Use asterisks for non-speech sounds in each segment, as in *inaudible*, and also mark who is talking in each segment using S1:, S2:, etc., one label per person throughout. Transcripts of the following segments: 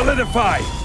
S1: Solidify!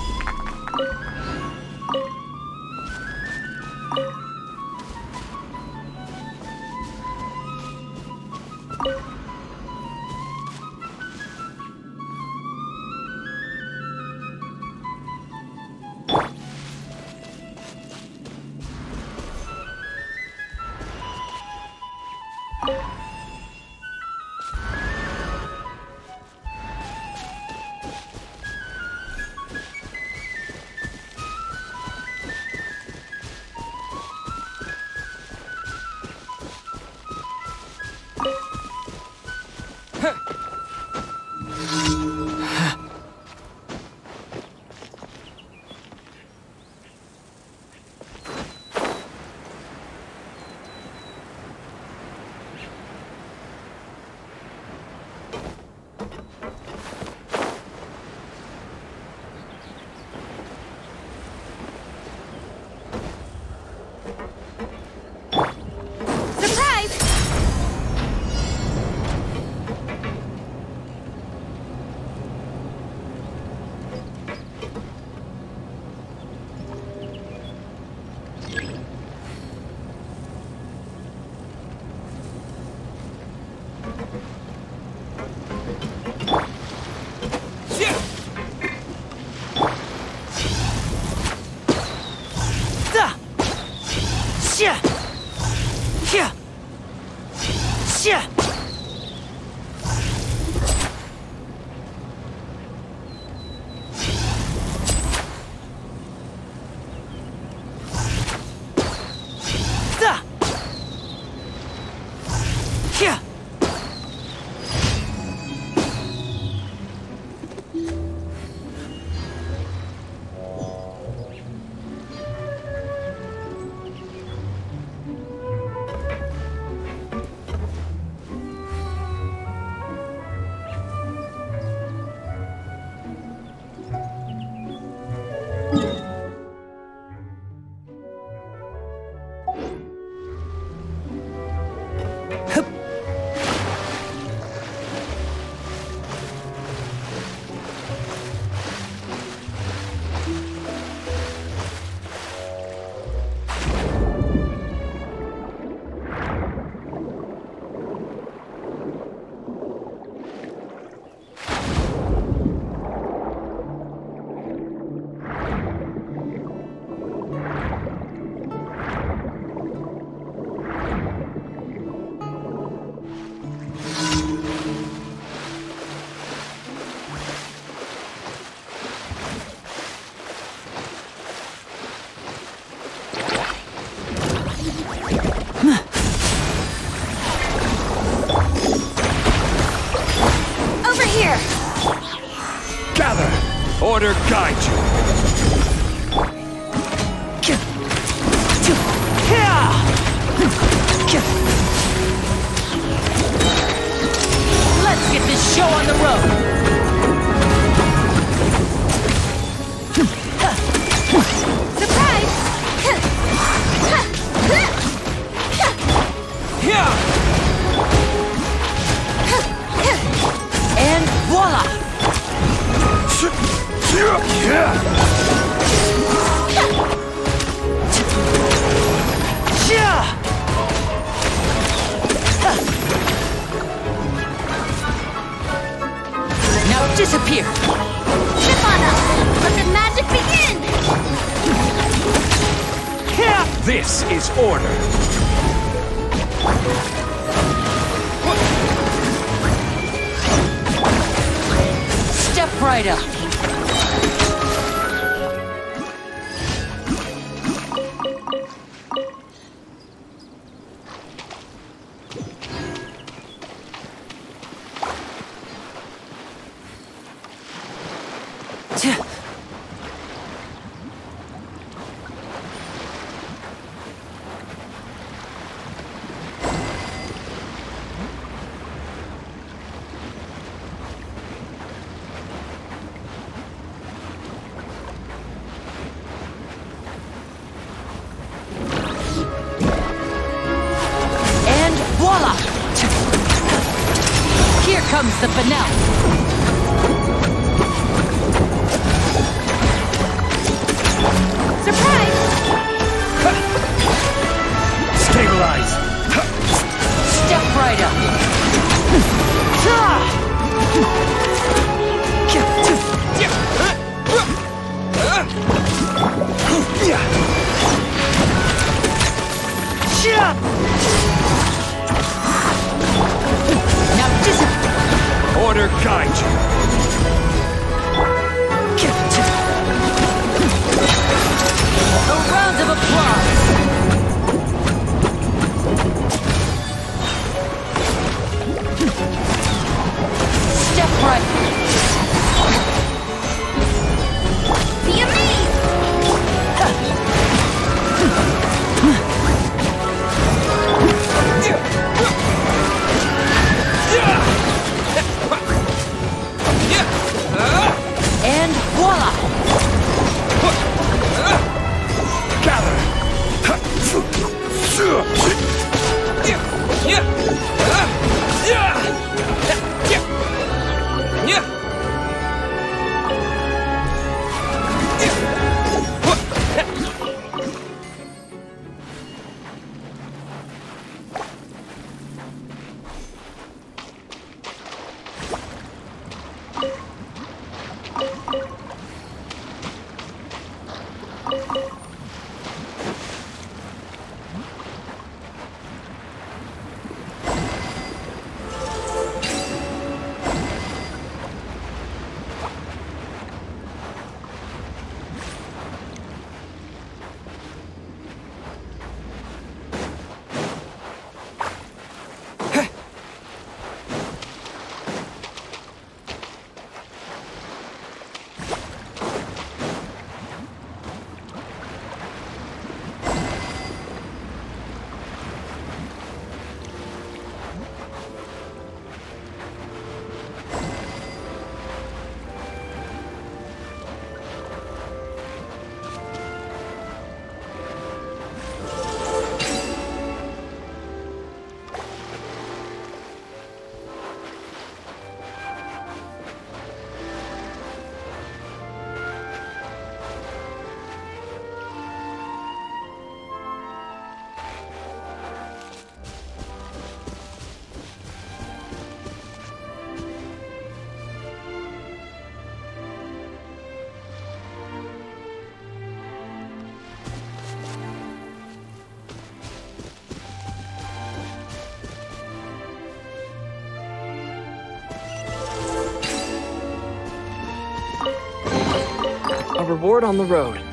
S1: Order.
S2: Step right up!
S3: Reward on the road.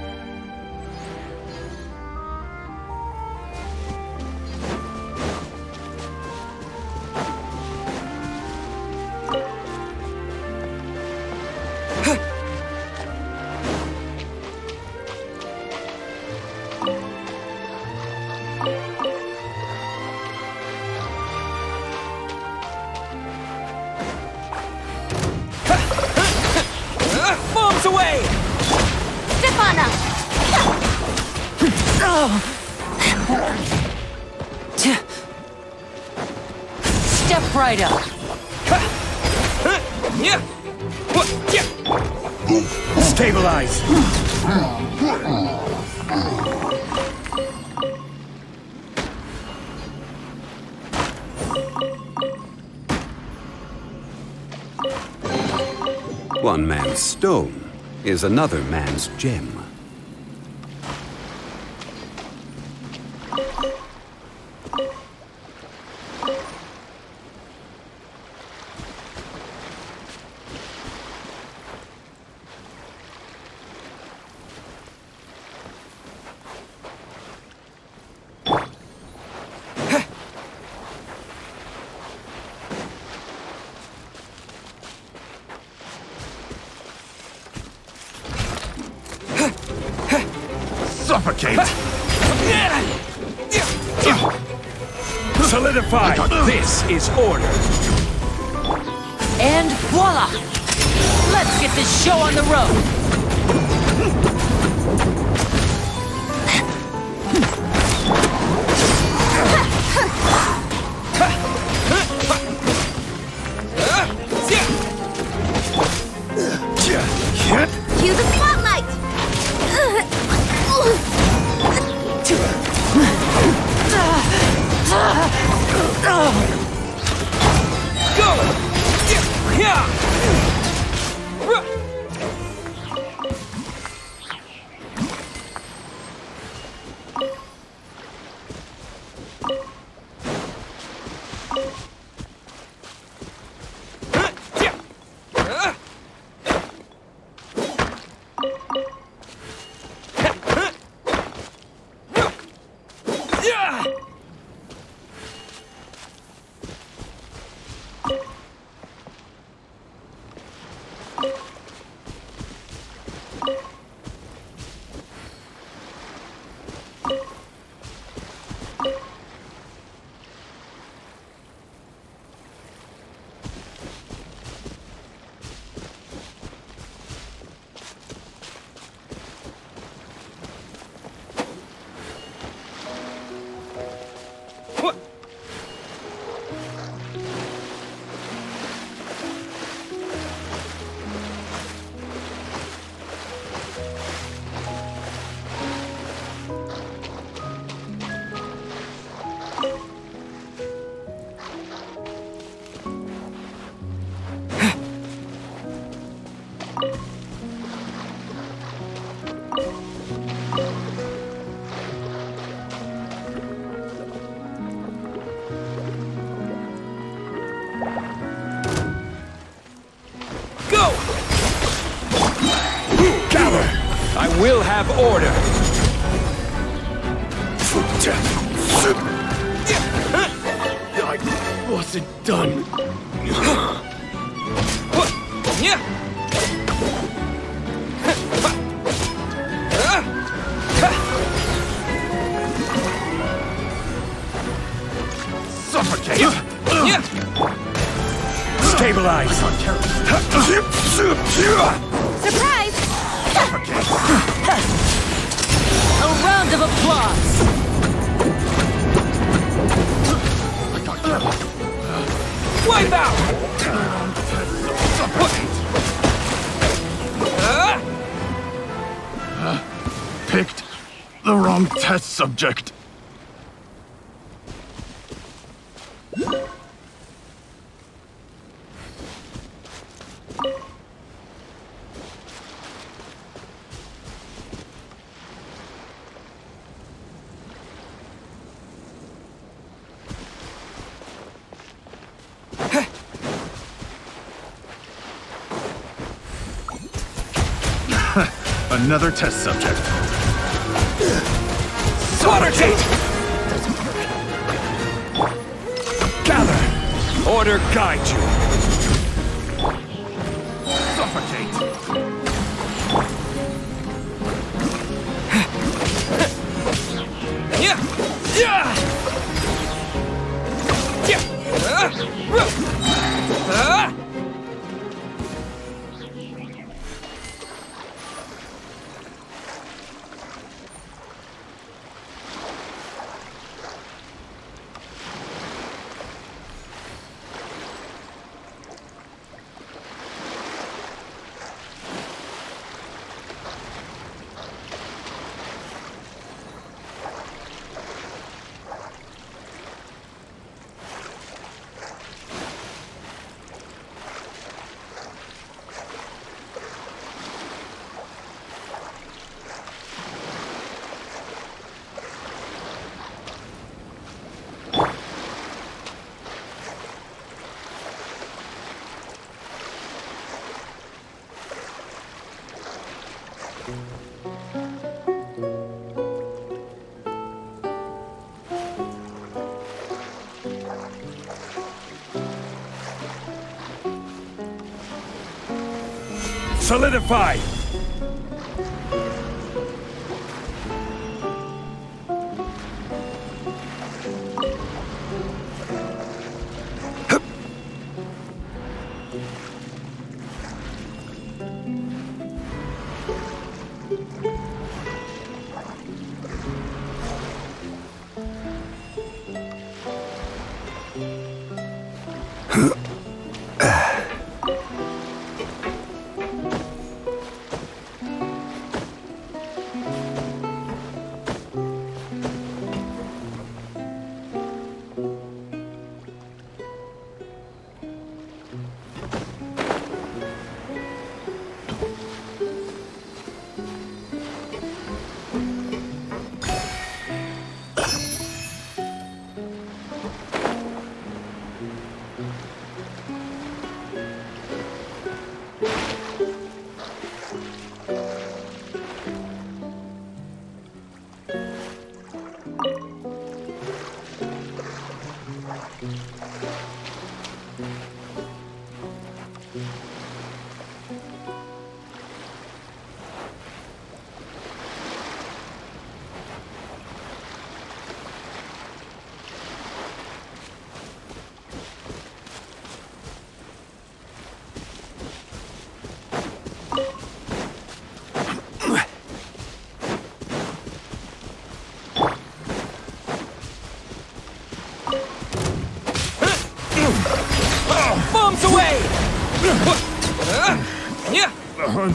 S1: stone is another man's gem.
S4: order.
S5: subject. Another test subject.
S4: Countercate! Gather! Order guide you!
S6: Solidified!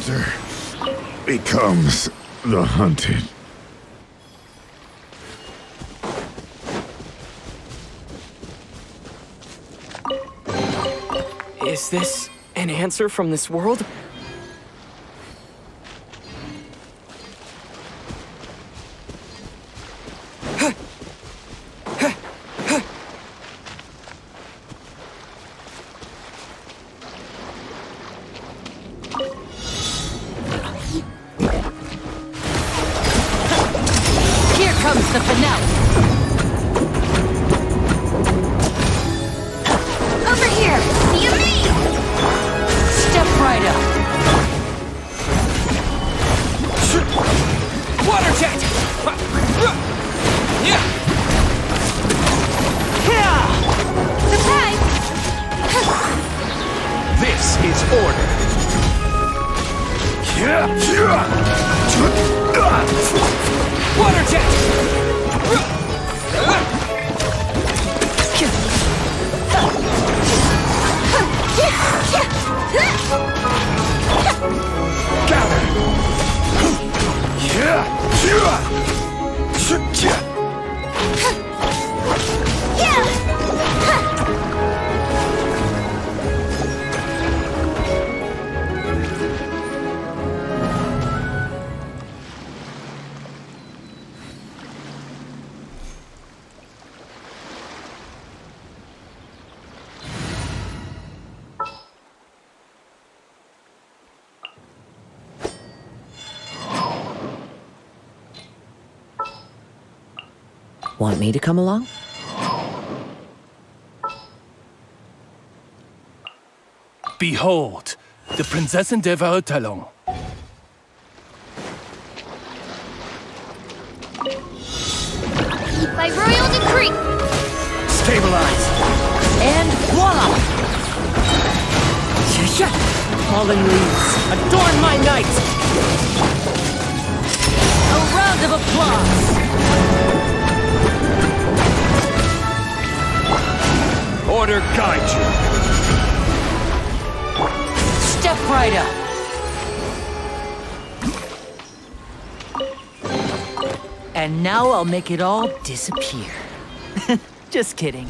S7: Hunter becomes the hunted.
S1: Is this an answer from this world?
S8: Want me to come along?
S6: Behold, the Prinzessin der Verurteilung.
S9: By royal decree!
S6: Stabilize!
S2: And voila!
S1: Fallen leaves,
S2: And now I'll make it all disappear. *laughs* Just kidding.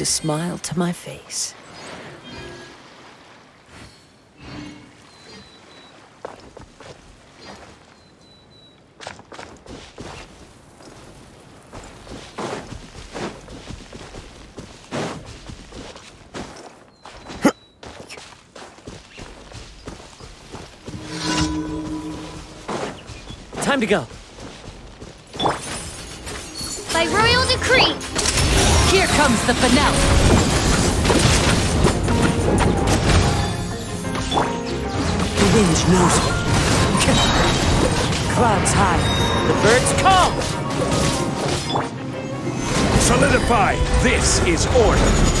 S3: A smile to my face. Time to go.
S2: Here comes the finale.
S3: The wind knows me. Clouds high. The birds call.
S1: Solidify! This is order!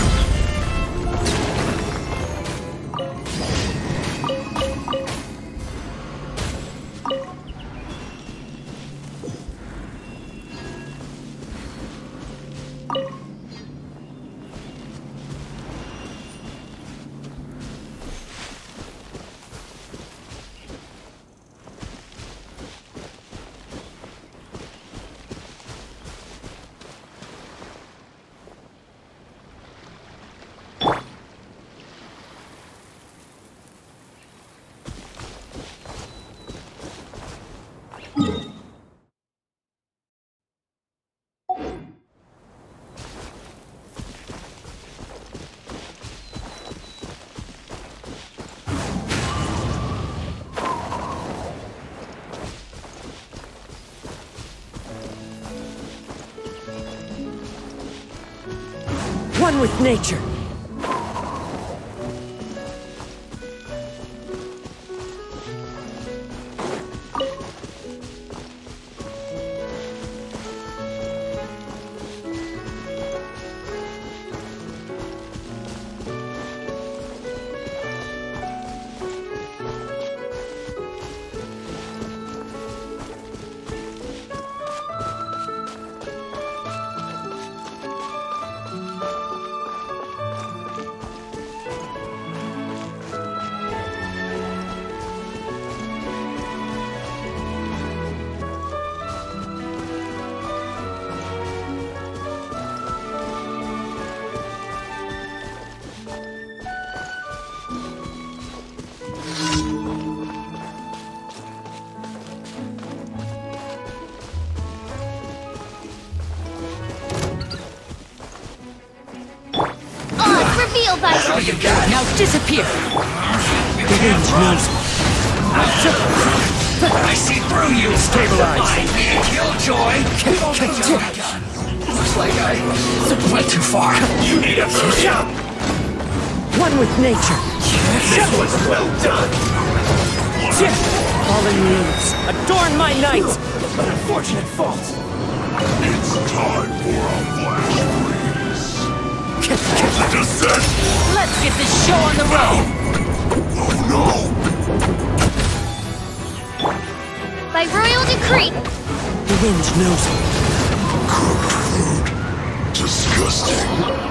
S3: One with nature.
S9: Thyself.
S2: Now disappear.
S3: The wind knows.
S1: I see through you! Stabilize!
S4: Killjoy! Looks like I went too far. You need a boost.
S3: One with nature.
S4: That was well done.
S3: Fallen leaves. Adorn my night.
S1: An unfortunate fault!
S10: It's time for a flash freeze. The descent!
S2: Let's get this show on the road.
S10: Oh no!
S9: By royal decree.
S3: The wind knows me.
S10: Cooked food. Disgusting.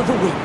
S3: Follow the wind.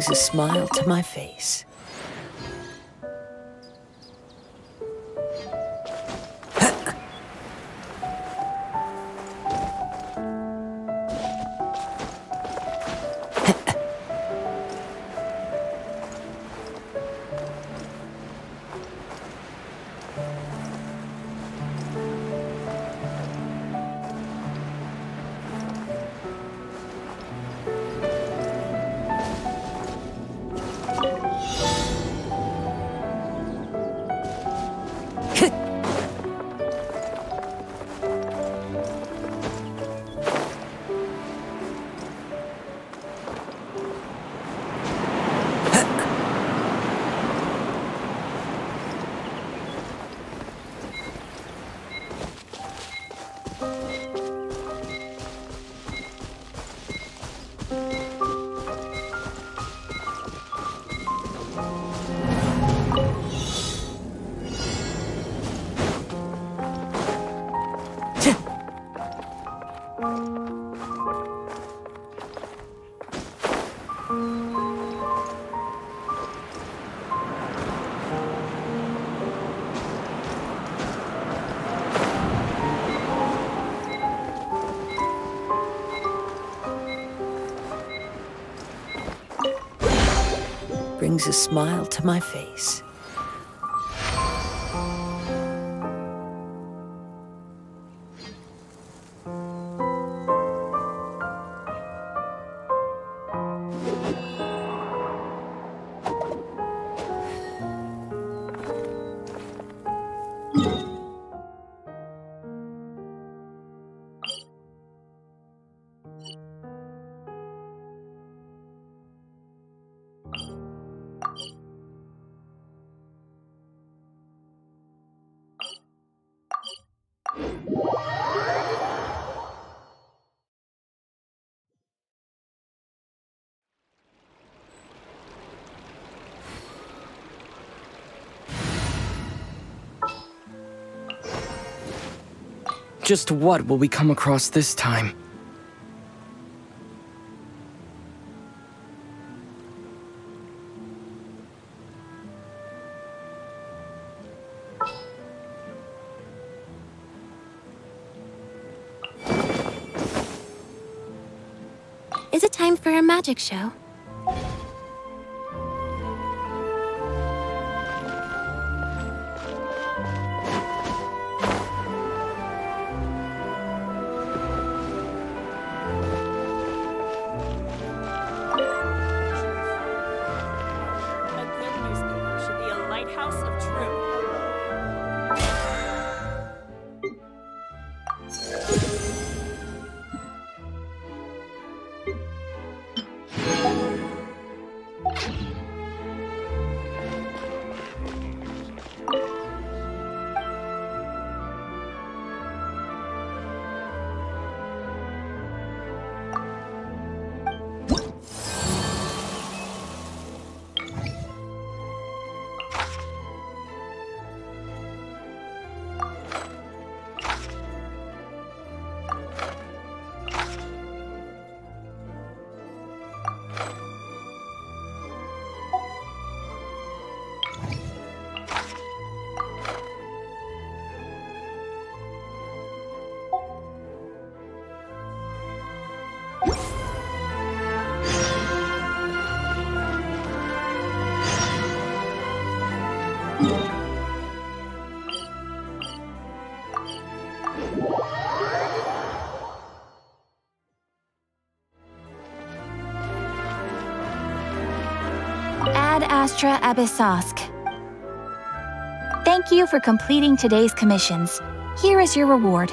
S8: Brings a smile to my face. Brings a smile to my face.
S11: Just what will we come across this time?
S12: Is it time for a magic show? Astra Abyssosque. Thank you for completing today's commissions. Here is your reward.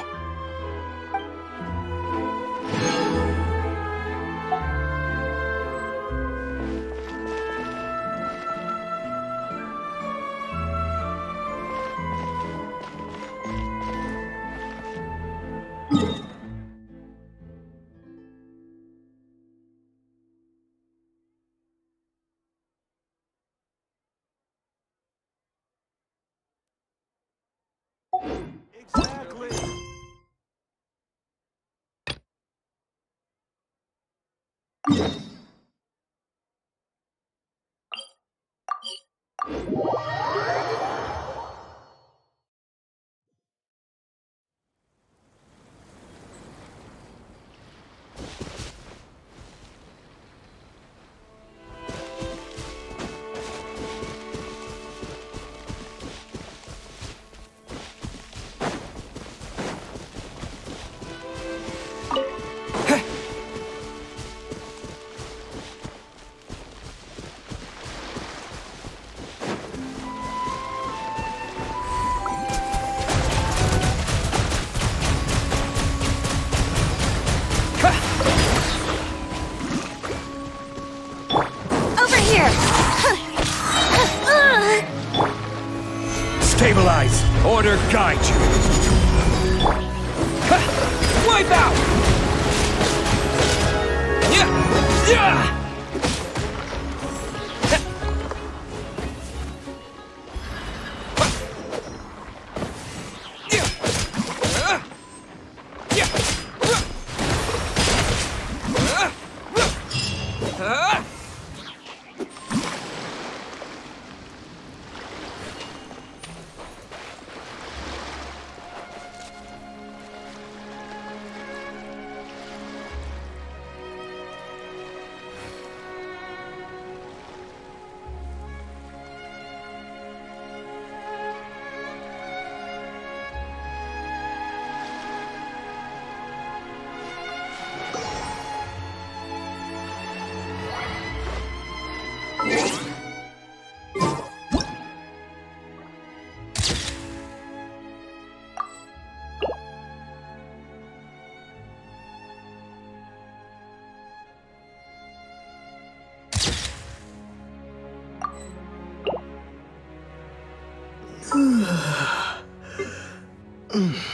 S2: Jet! *clears throat*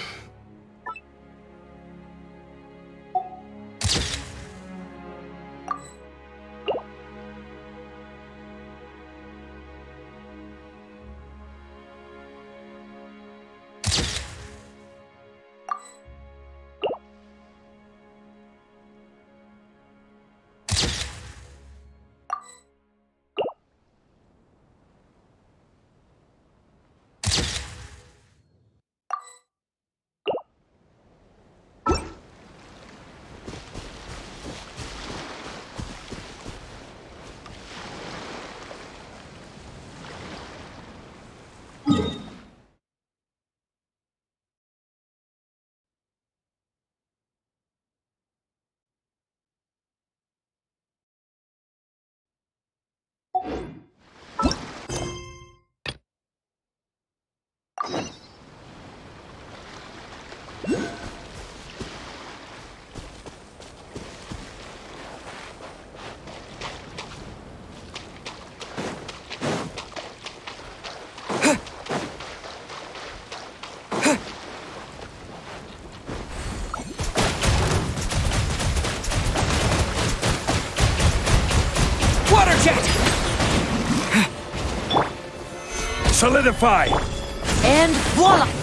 S2: Solidify!
S1: And voila!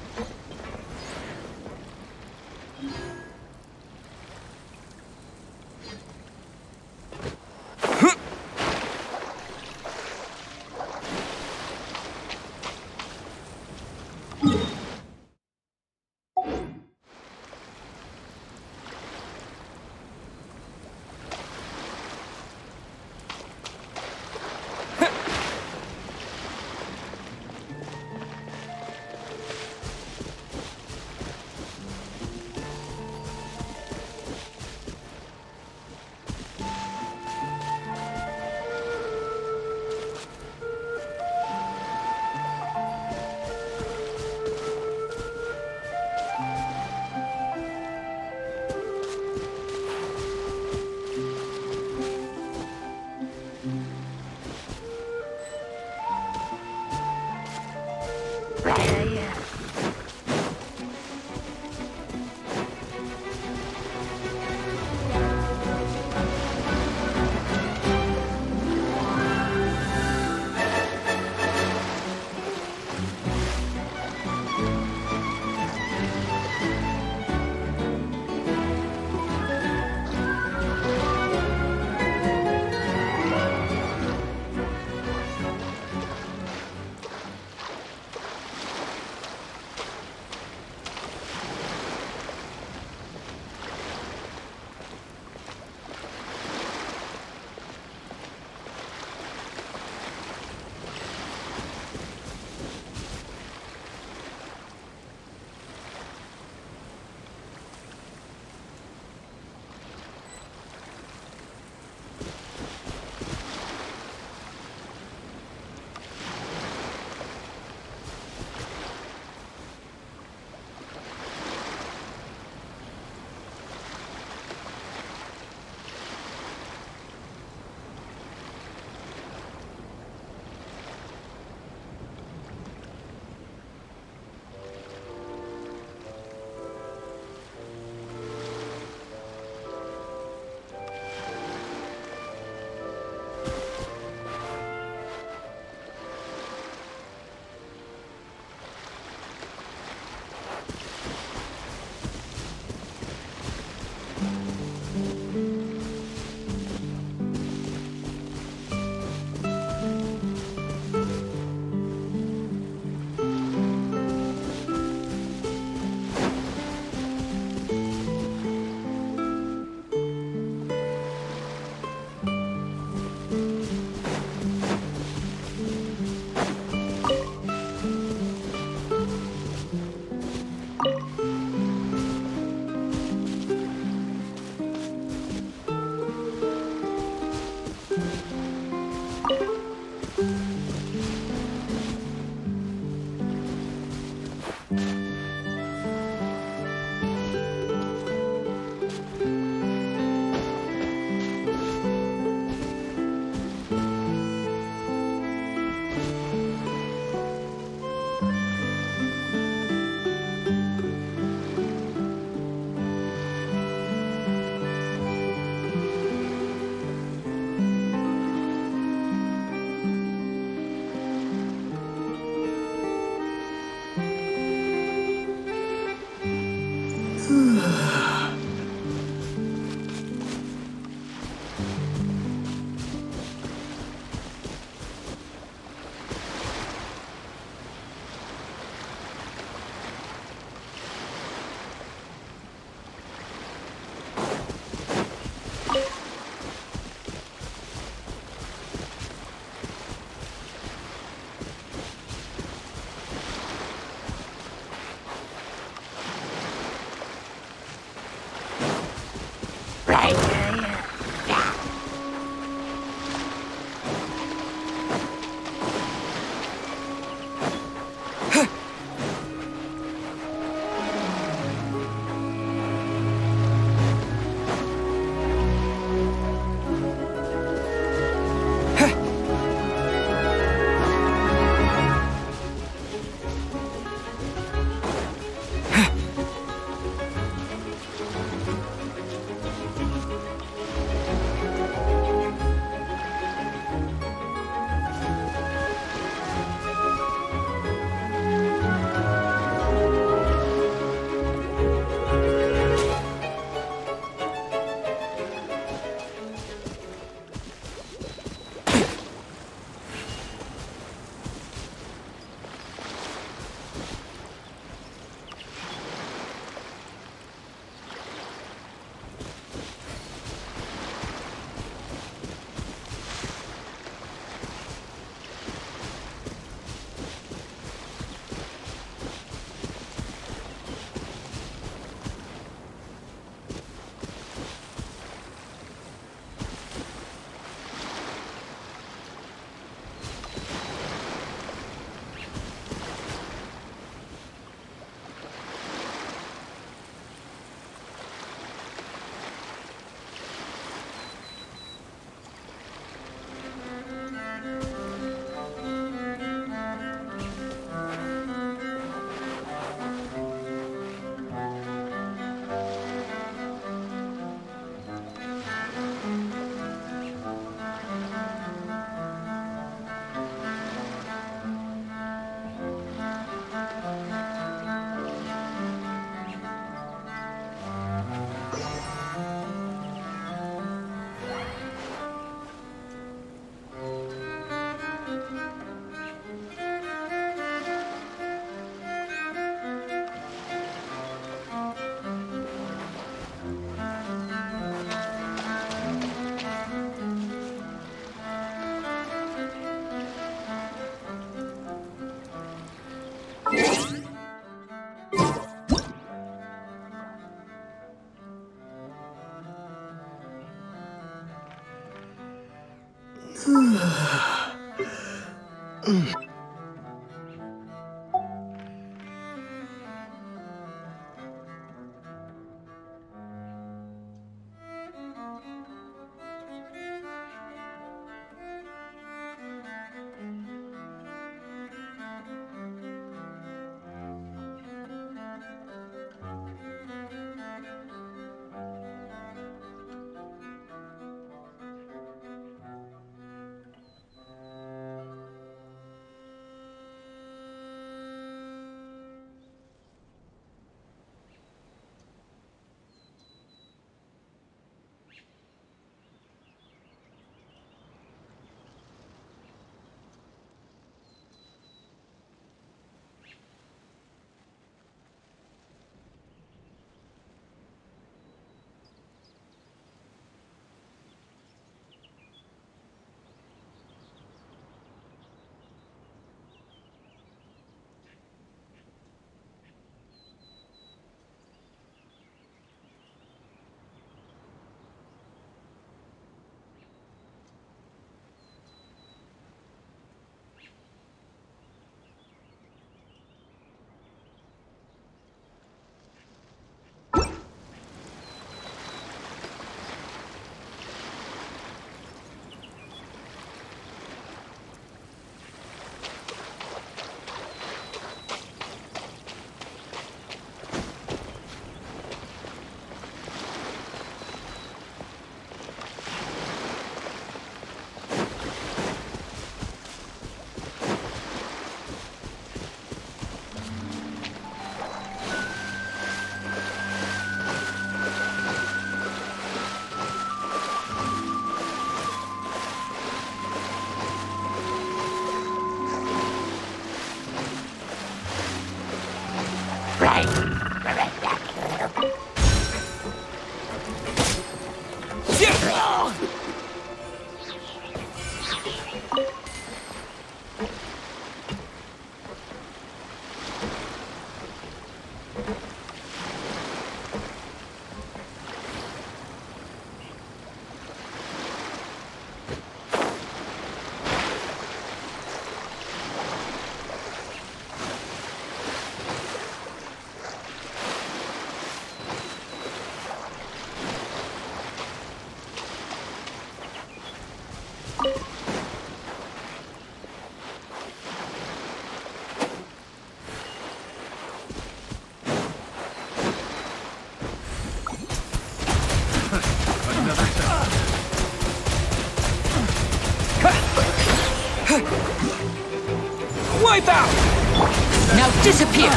S2: Disappear!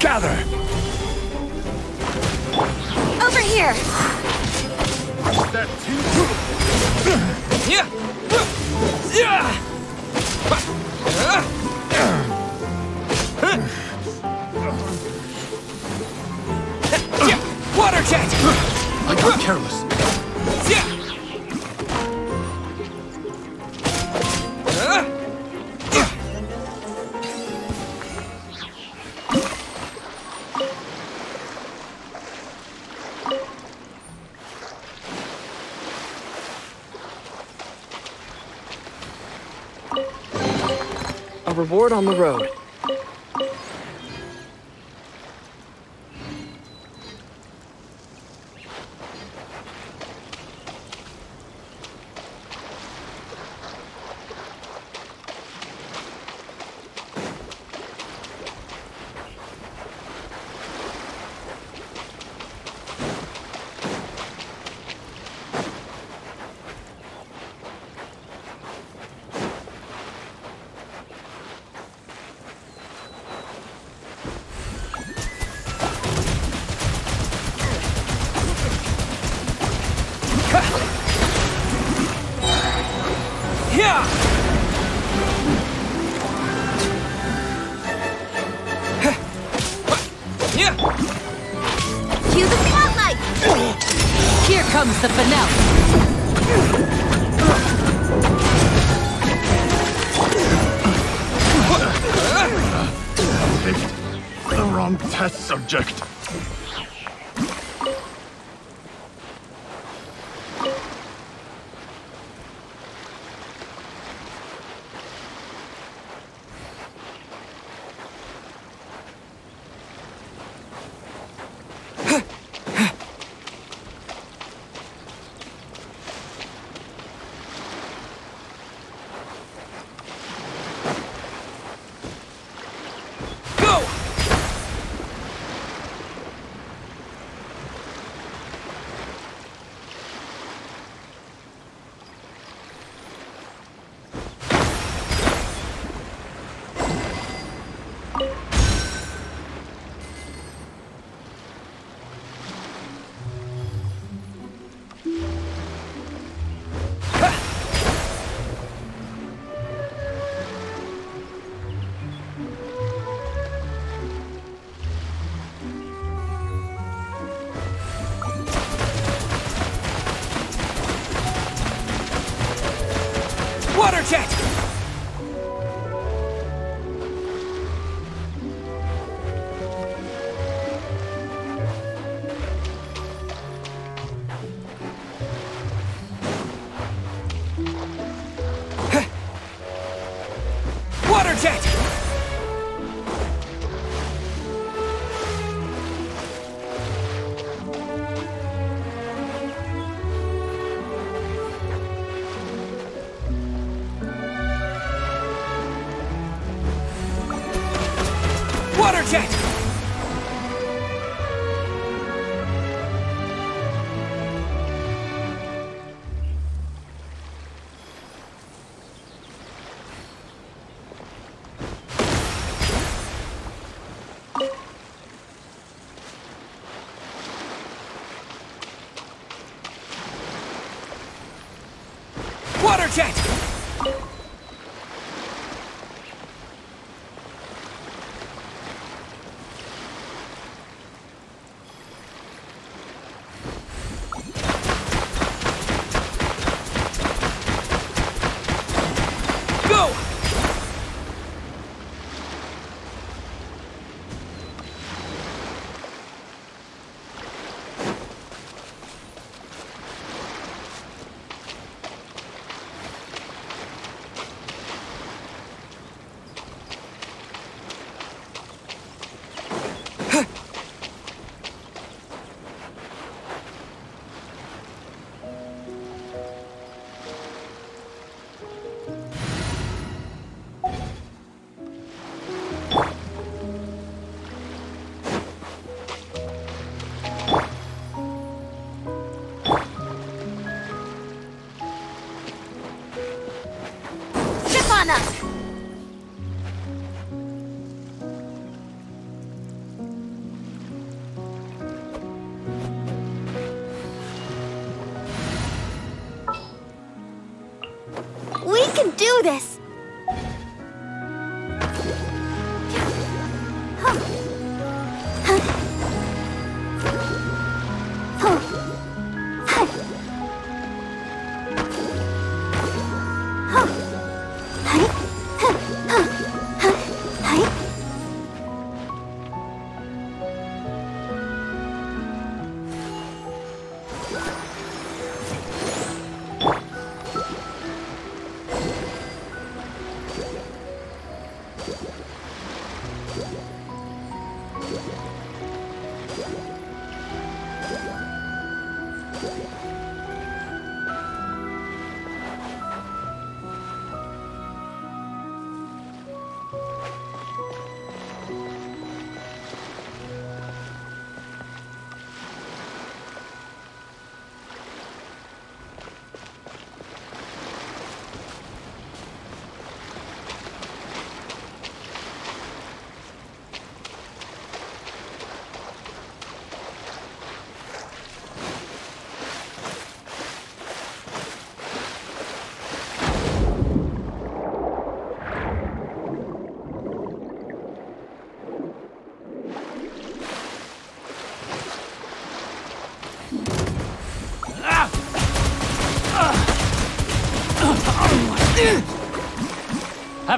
S1: Gather!
S9: Over here!
S1: Yeah! Yeah!
S4: Reward on the road.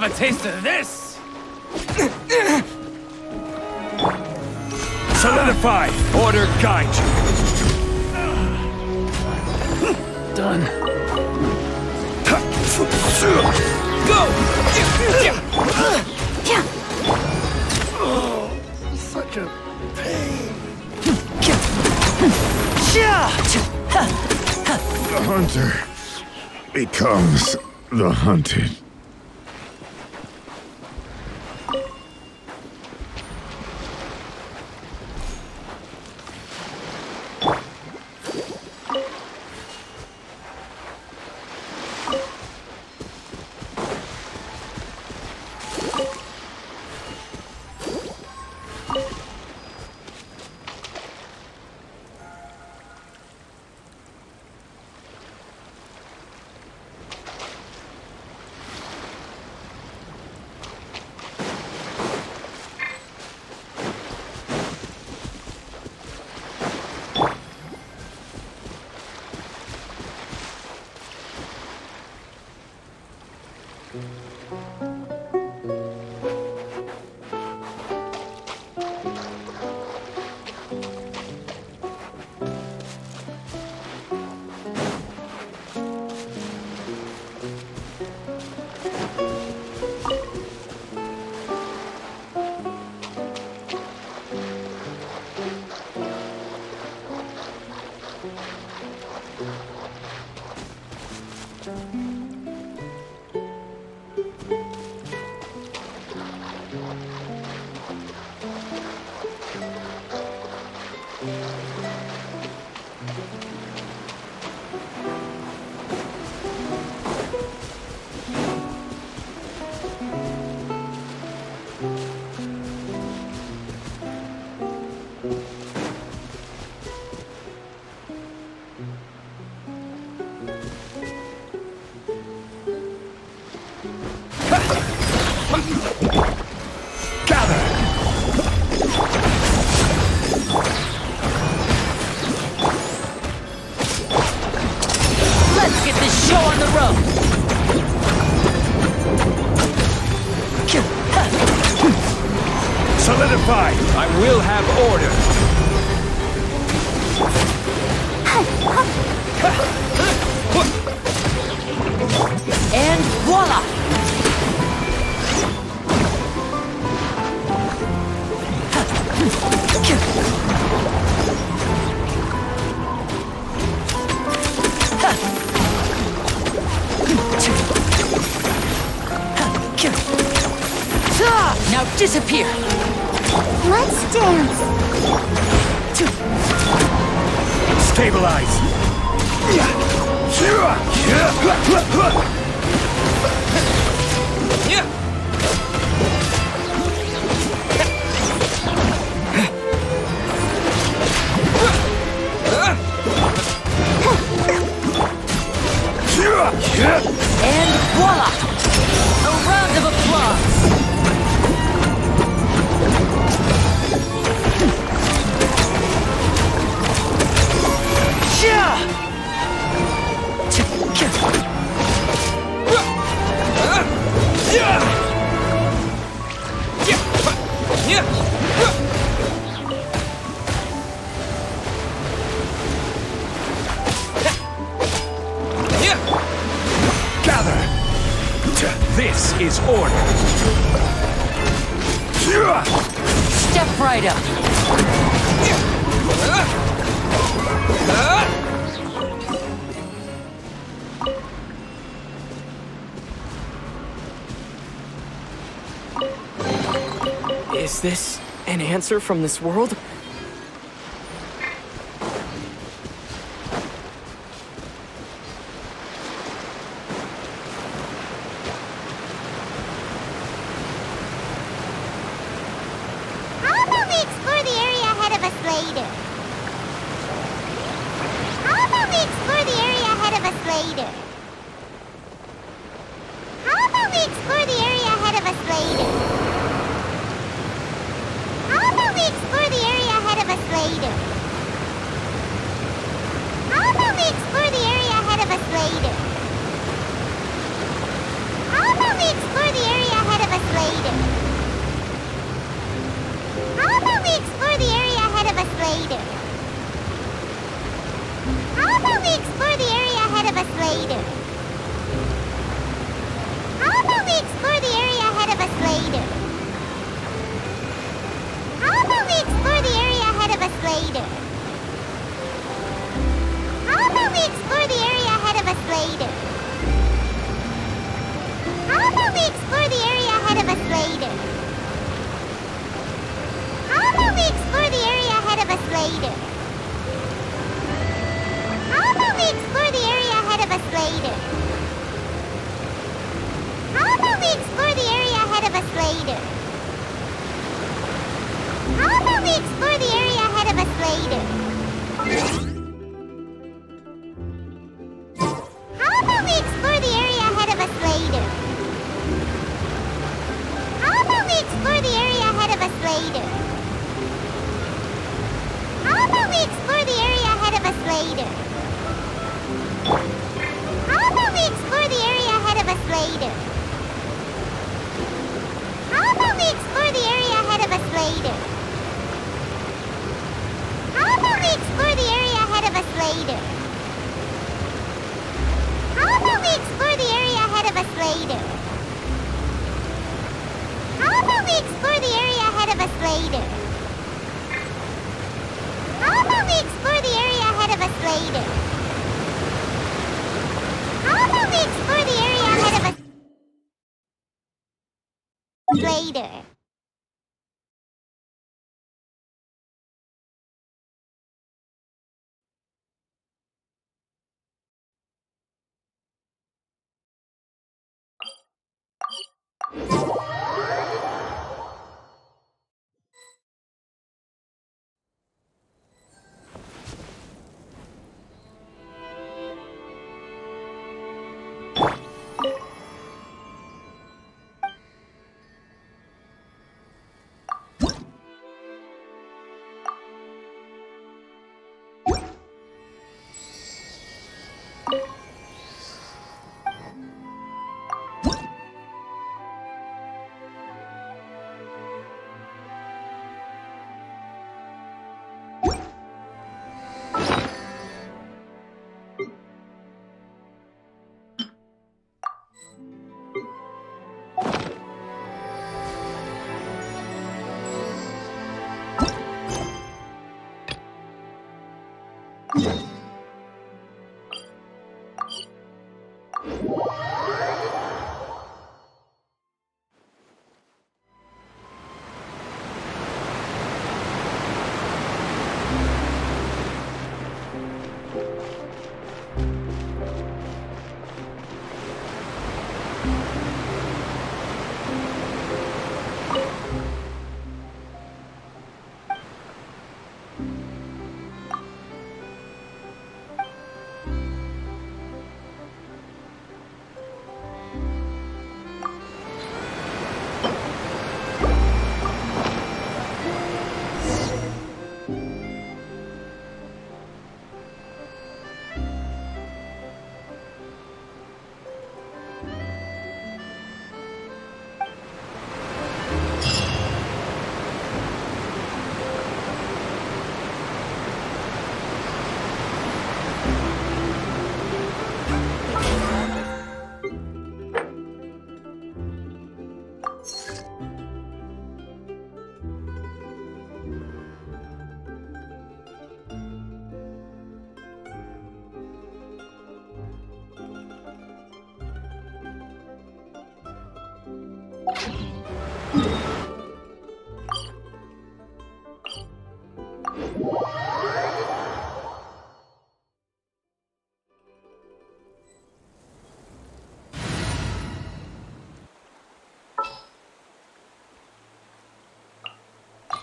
S1: Have a taste of this! Solidify! Order guide you! Done. Go!
S7: Such a pain. The hunter becomes the hunted.
S2: Disappear!
S3: Answer from this world?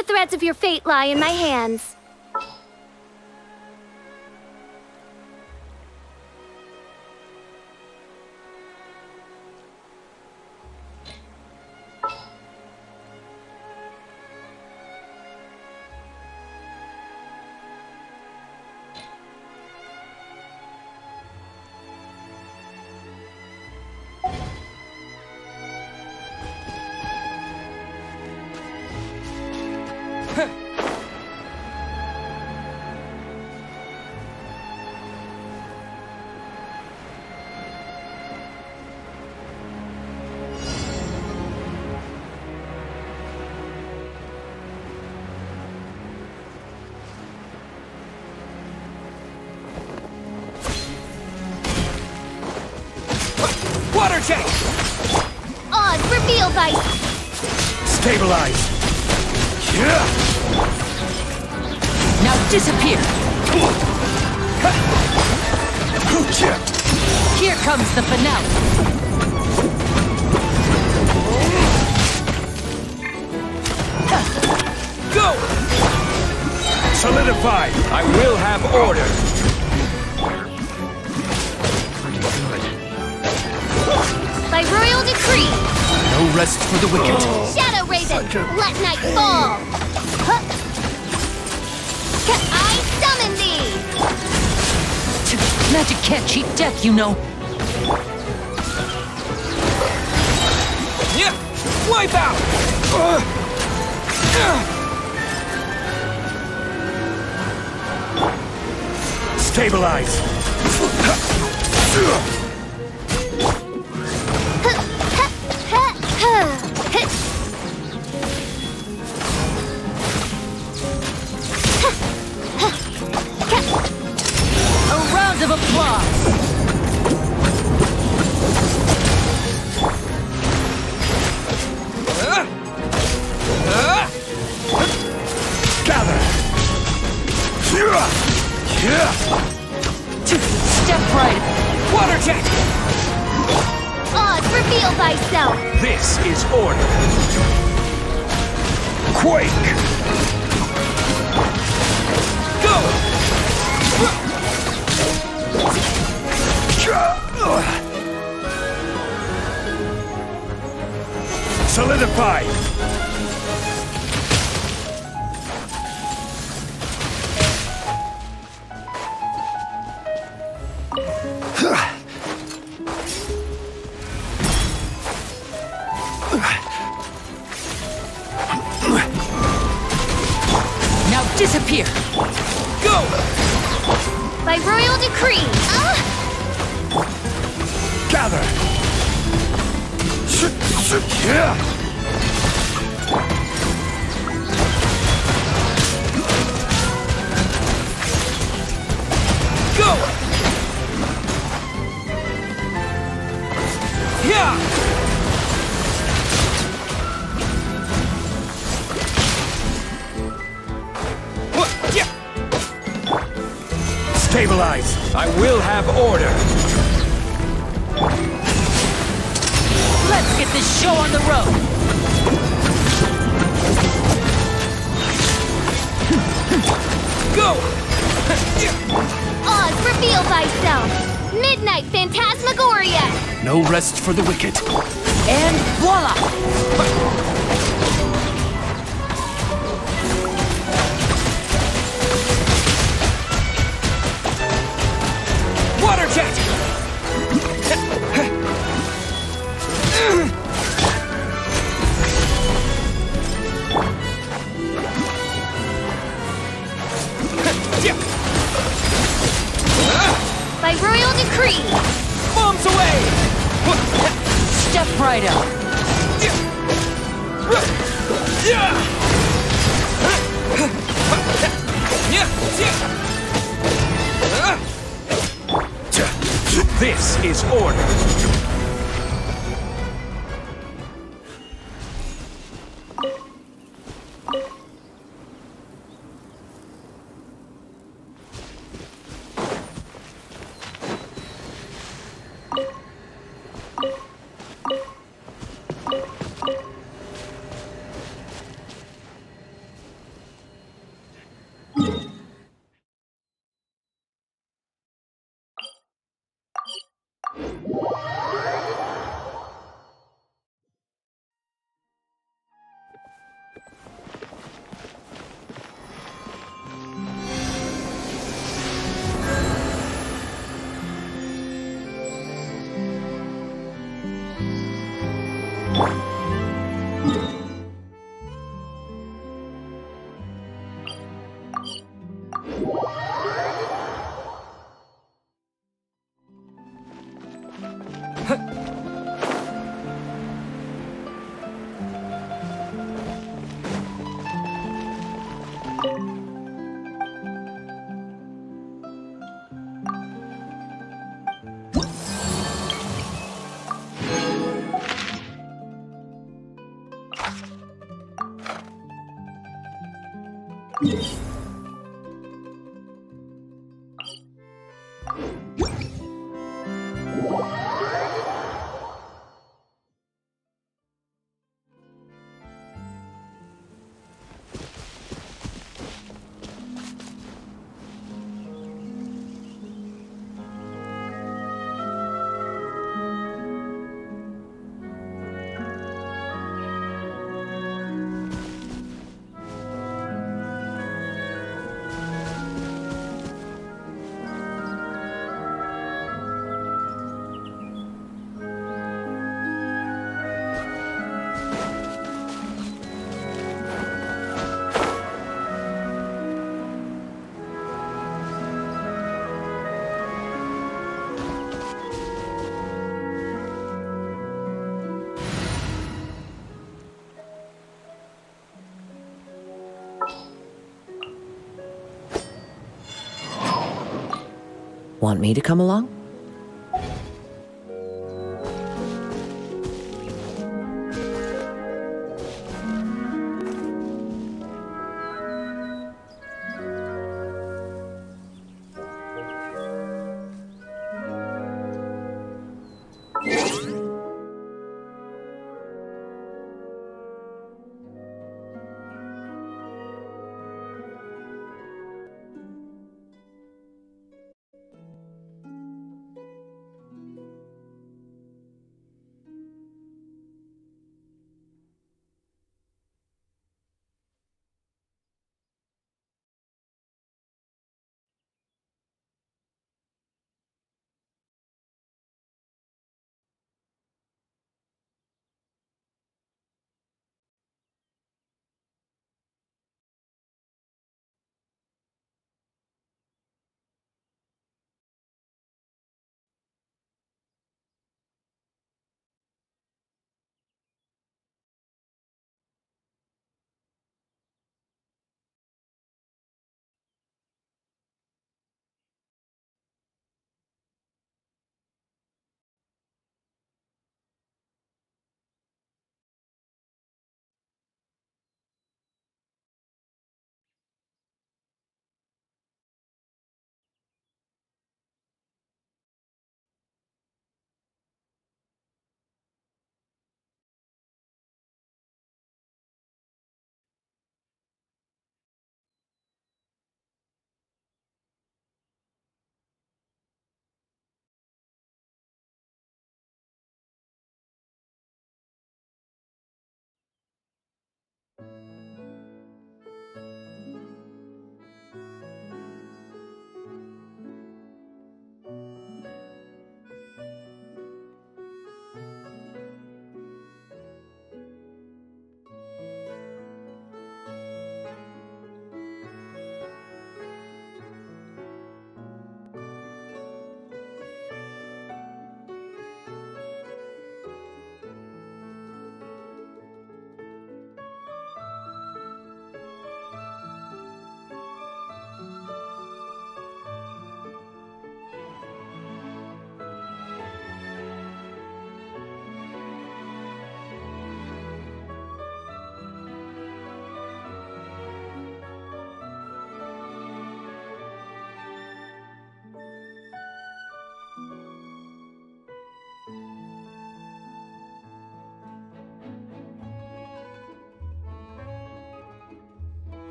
S9: The threads of your fate lie in my hands. Oz, reveal
S1: Stabilize! Yeah!
S2: Now disappear! Here comes the finale!
S1: Go! Solidify! I will have order!
S9: by royal decree.
S1: No rest for the wicked.
S9: Shadow Raven, let night fall. Huh. I summon thee.
S2: Magic can't cheat death, you know.
S1: Yeah! Wipe out! Uh, uh. Stabilize! For the wicked.
S8: Want me to come along?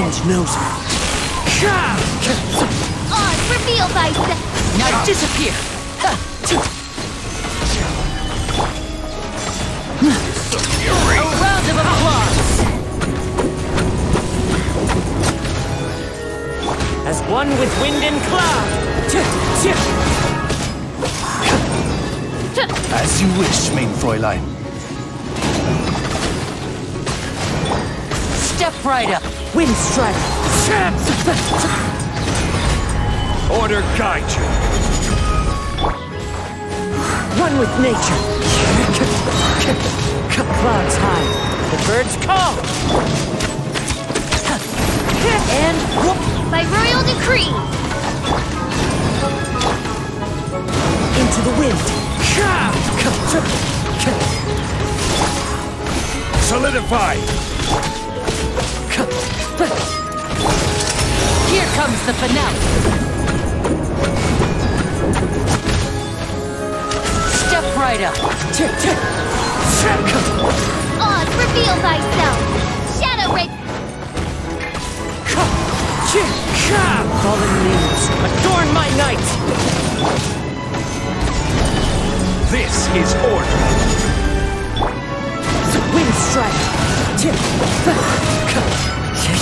S3: Wind knows me.
S9: Oz, reveal thyself!
S2: Now disappear! A round of applause!
S3: As one with wind and cloud.
S1: As you wish, main Fräulein.
S2: Step right up!
S3: Wind strike.
S1: Order guide you.
S3: One with nature. Cut clouds high. The birds call.
S2: And whoop!
S9: By royal decree!
S3: Into the wind.
S1: Solidify.
S2: Here comes the finale! Step right up!
S9: Oz, reveal thyself! Shadow Ray!
S3: Fallen leaves. Adorn my night.
S1: This is order.
S3: Wind strike.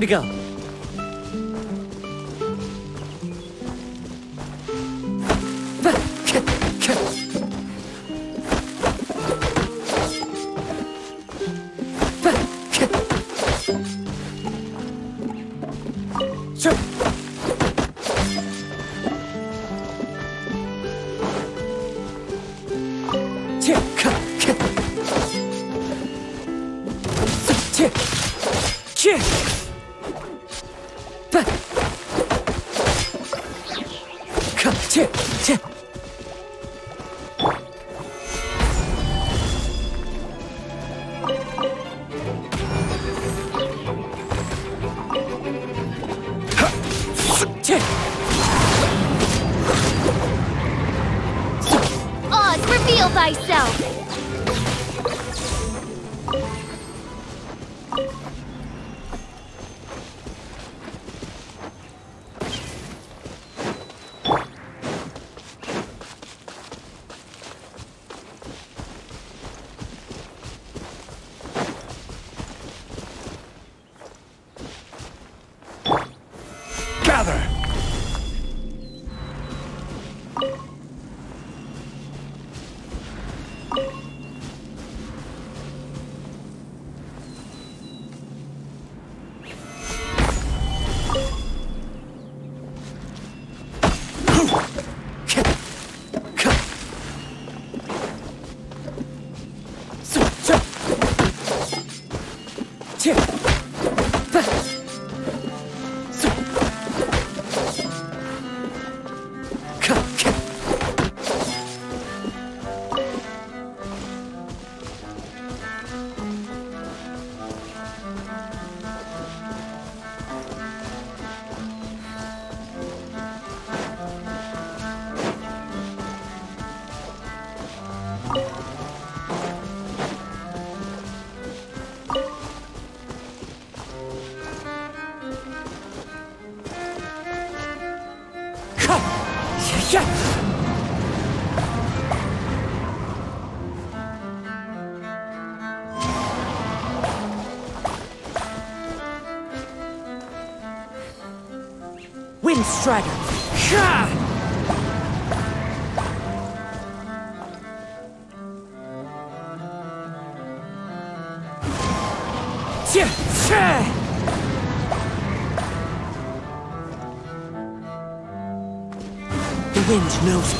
S3: Time Strider! The wind knows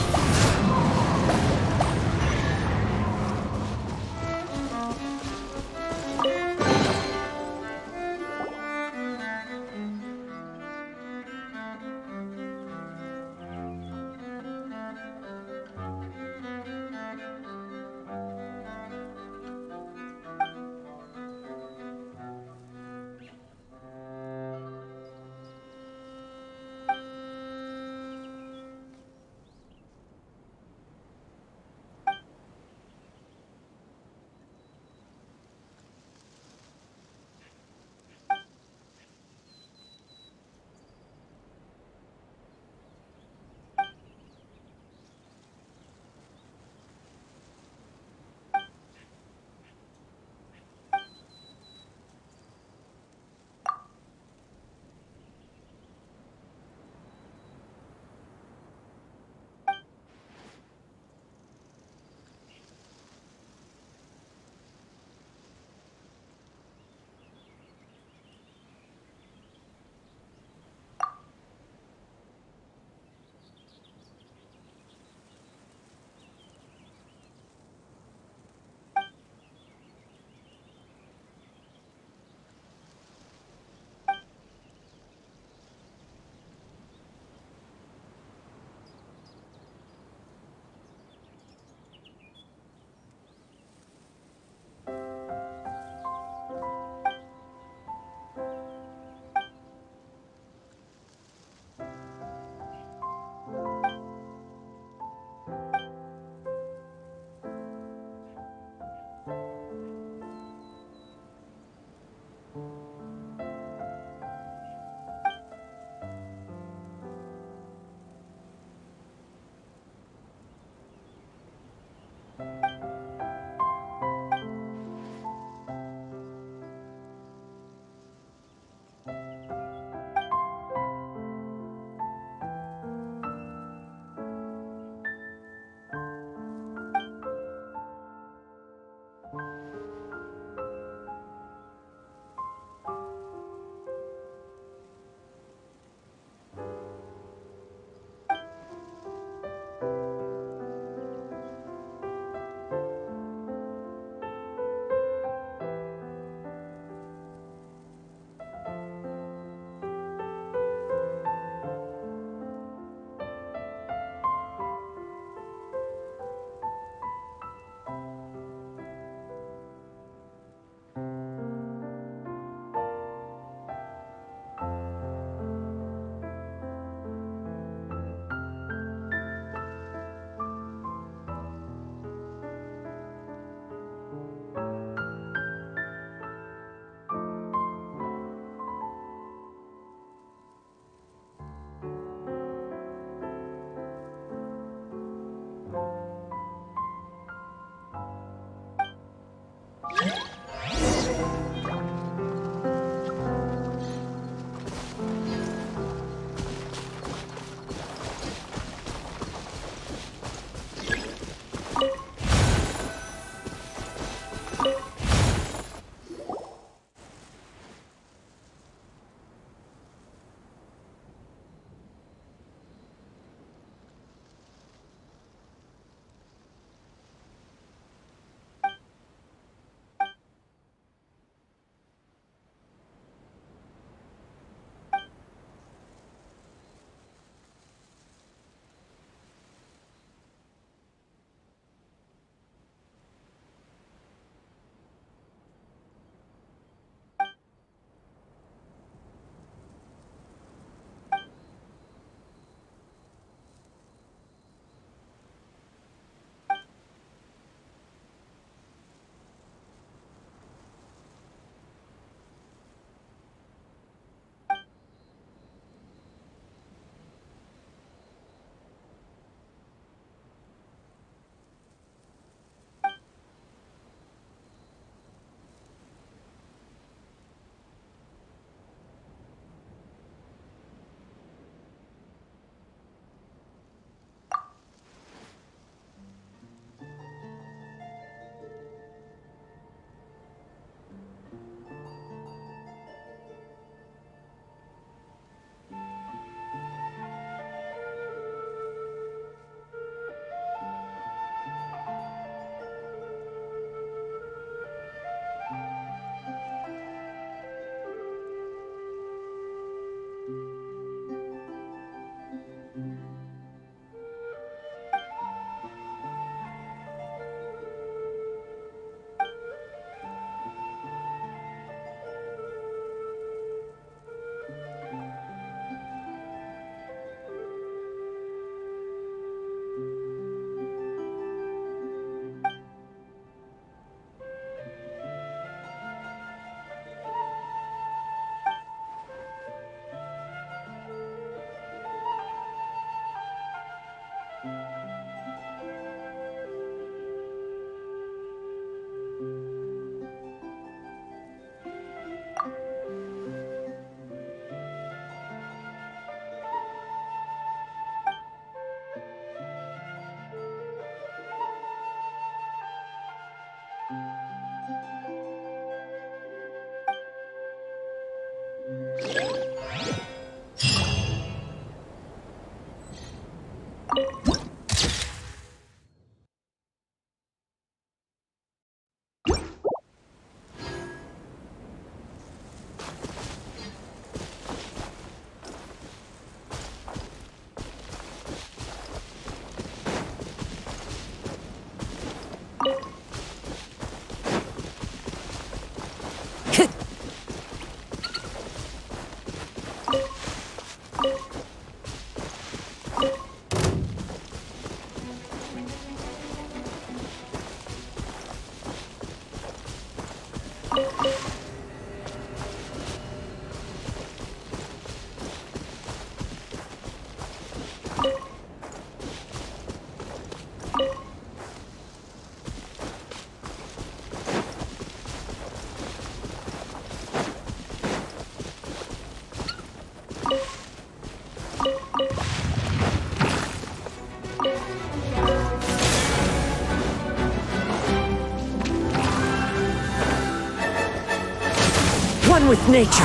S1: with nature.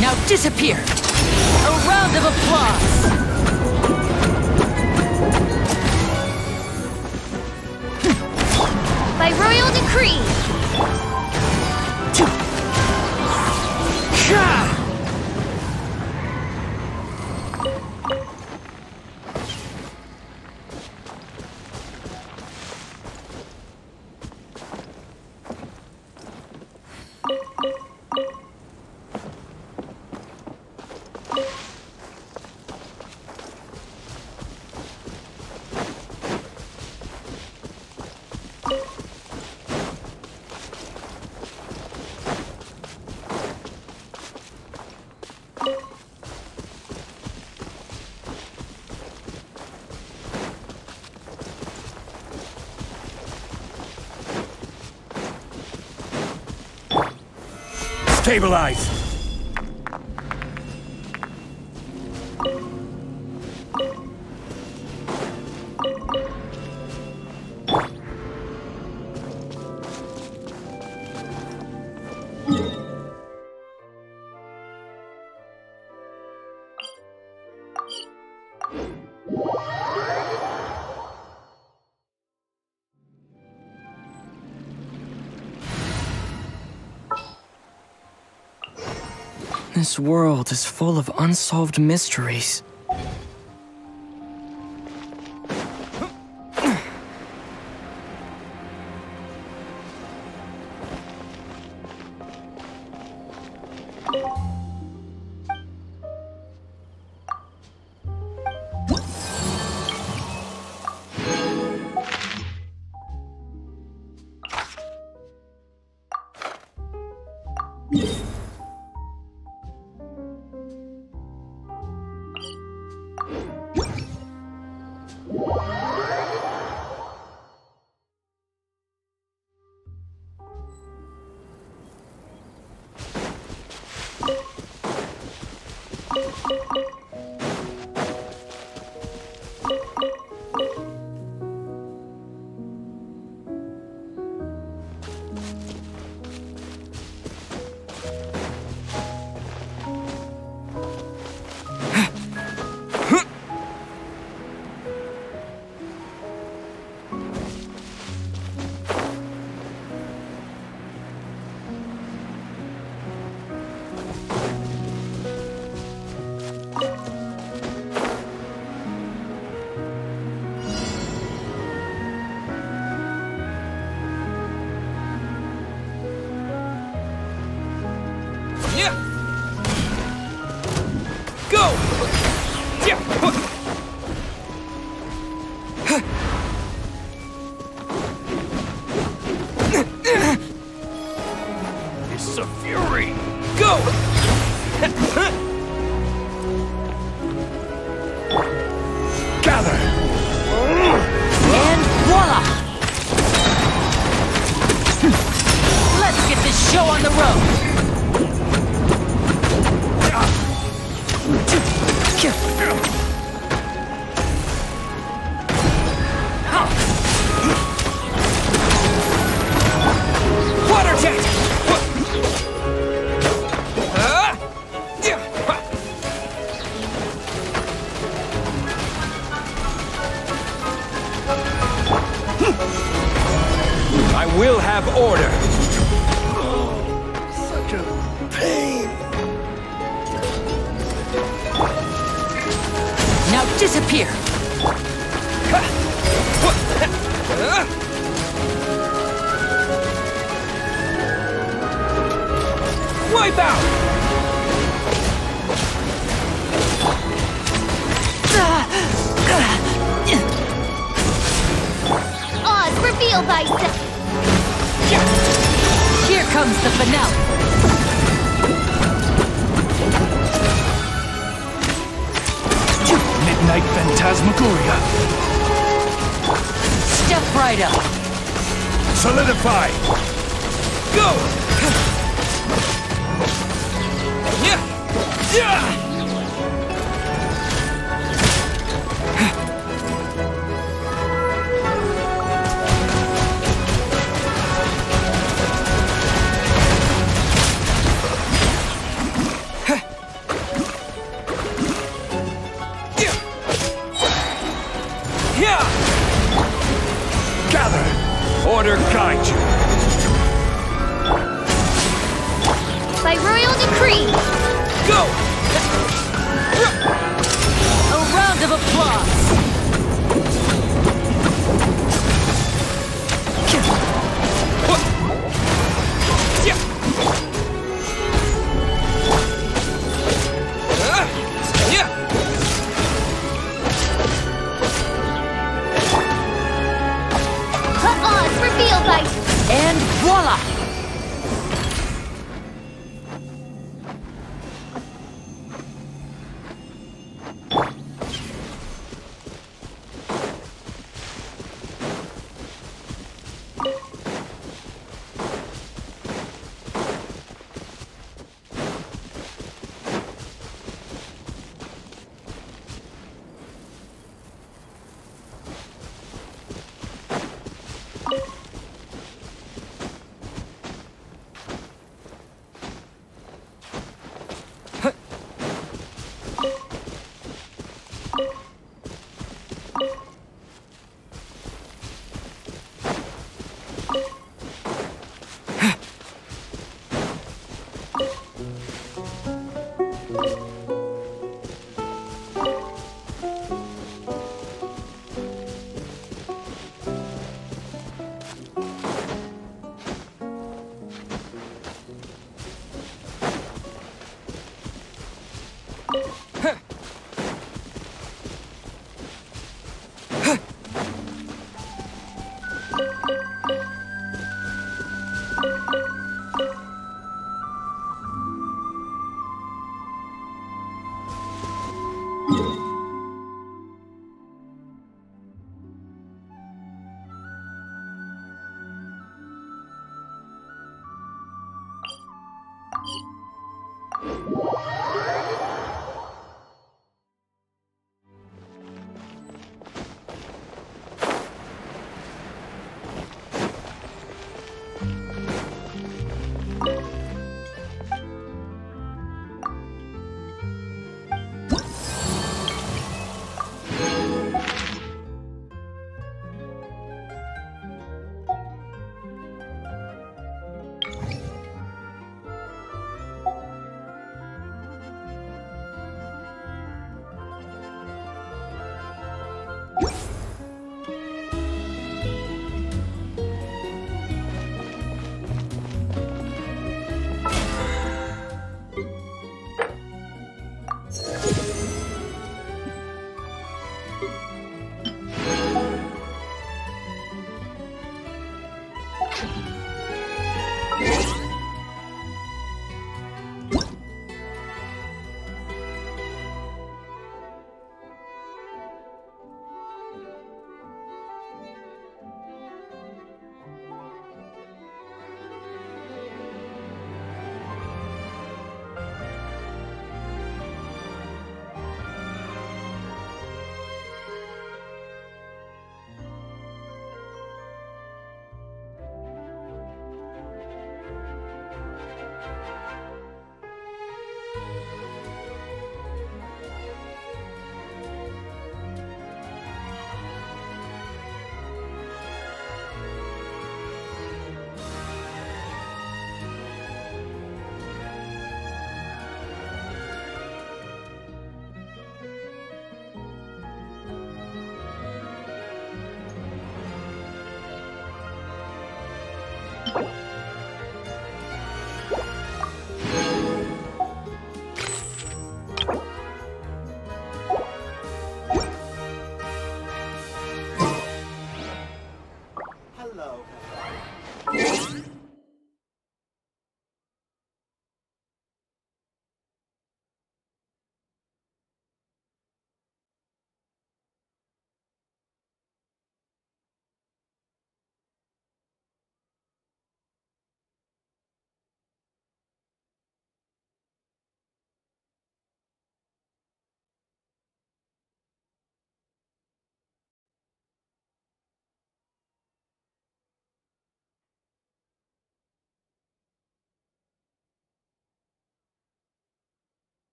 S2: Now disappear. A round of applause.
S11: Stabilize!
S1: This world is full of unsolved mysteries.
S11: Order
S1: guide you.
S9: By royal decree,
S1: Go!
S2: A round of applause!
S9: Revealed
S2: And voila!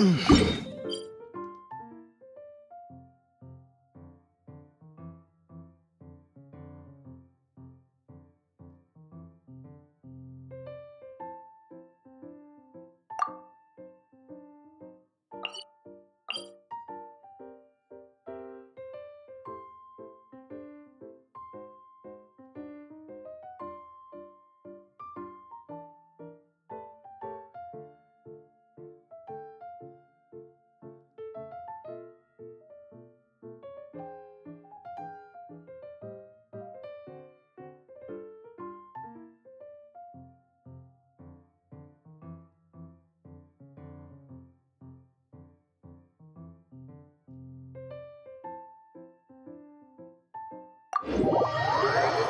S2: Mm-hmm. *clears throat* What?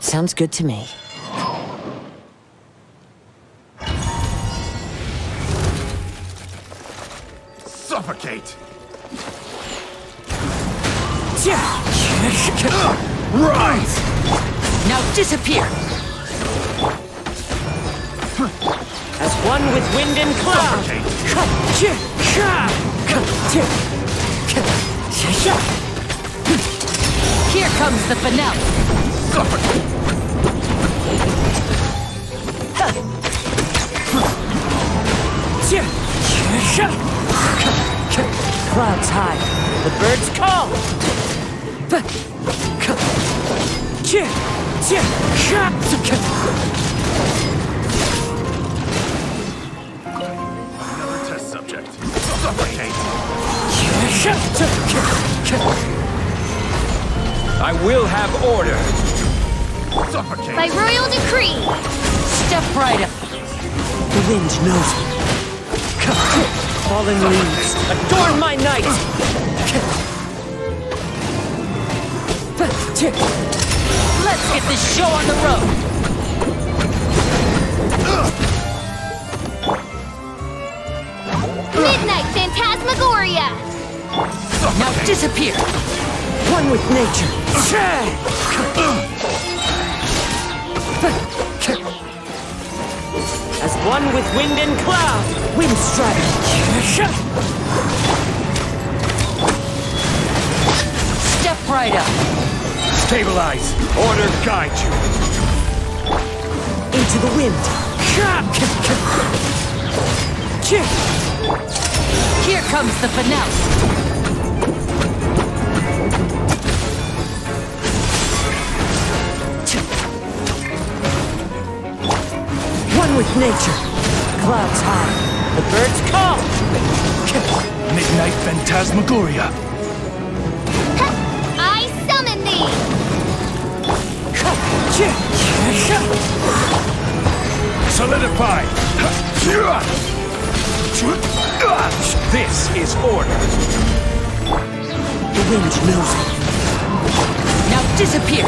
S8: Sounds good to me.
S10: Suffocate! *laughs*
S2: Rise! Now disappear!
S3: As one with wind and cloud.
S2: Here comes the finale!
S3: Clouds high. The birds call.
S10: Test subject. Suffocate!
S1: I will have order.
S10: Suffocate!
S9: By royal decree,
S2: Step right up!
S3: The wind knows me. Falling leaves, adorn my night!
S2: Let's get this show on the road!
S9: Midnight Phantasmagoria!
S2: Now disappear!
S3: One with nature.
S6: As one with wind and cloud.
S3: Wind strike.
S2: Step right up!
S1: Stabilize. Order guide you.
S3: Into the wind.
S2: Here comes the finale!
S3: One with nature. Clouds high.
S6: The birds call.
S1: Midnight Phantasmagoria.
S9: I summon thee!
S1: Solidify. This is order.
S3: The wind knows it.
S2: Now disappear!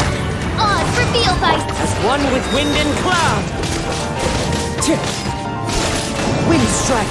S9: Oz reveal by
S6: As one with wind and cloud.
S3: Wind strike.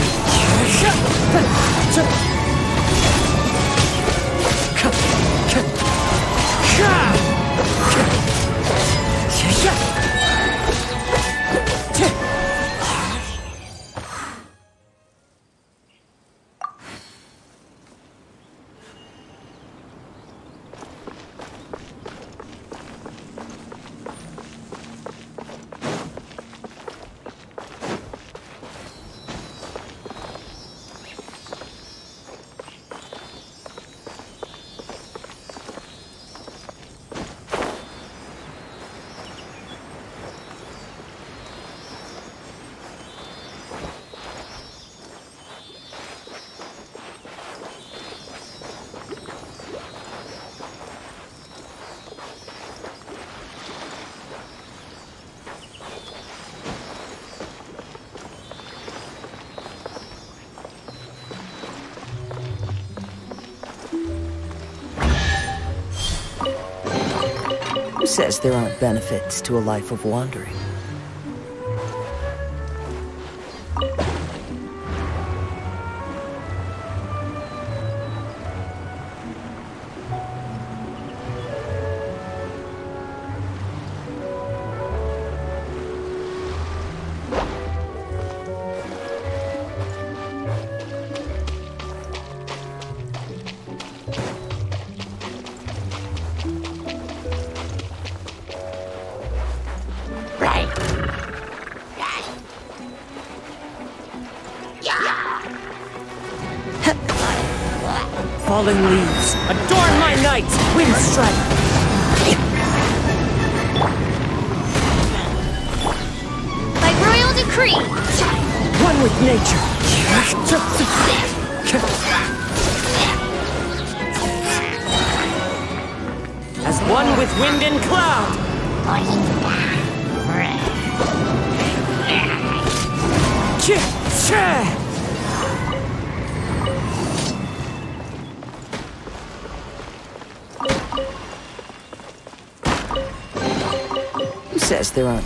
S3: Says there aren't benefits to a life of wandering?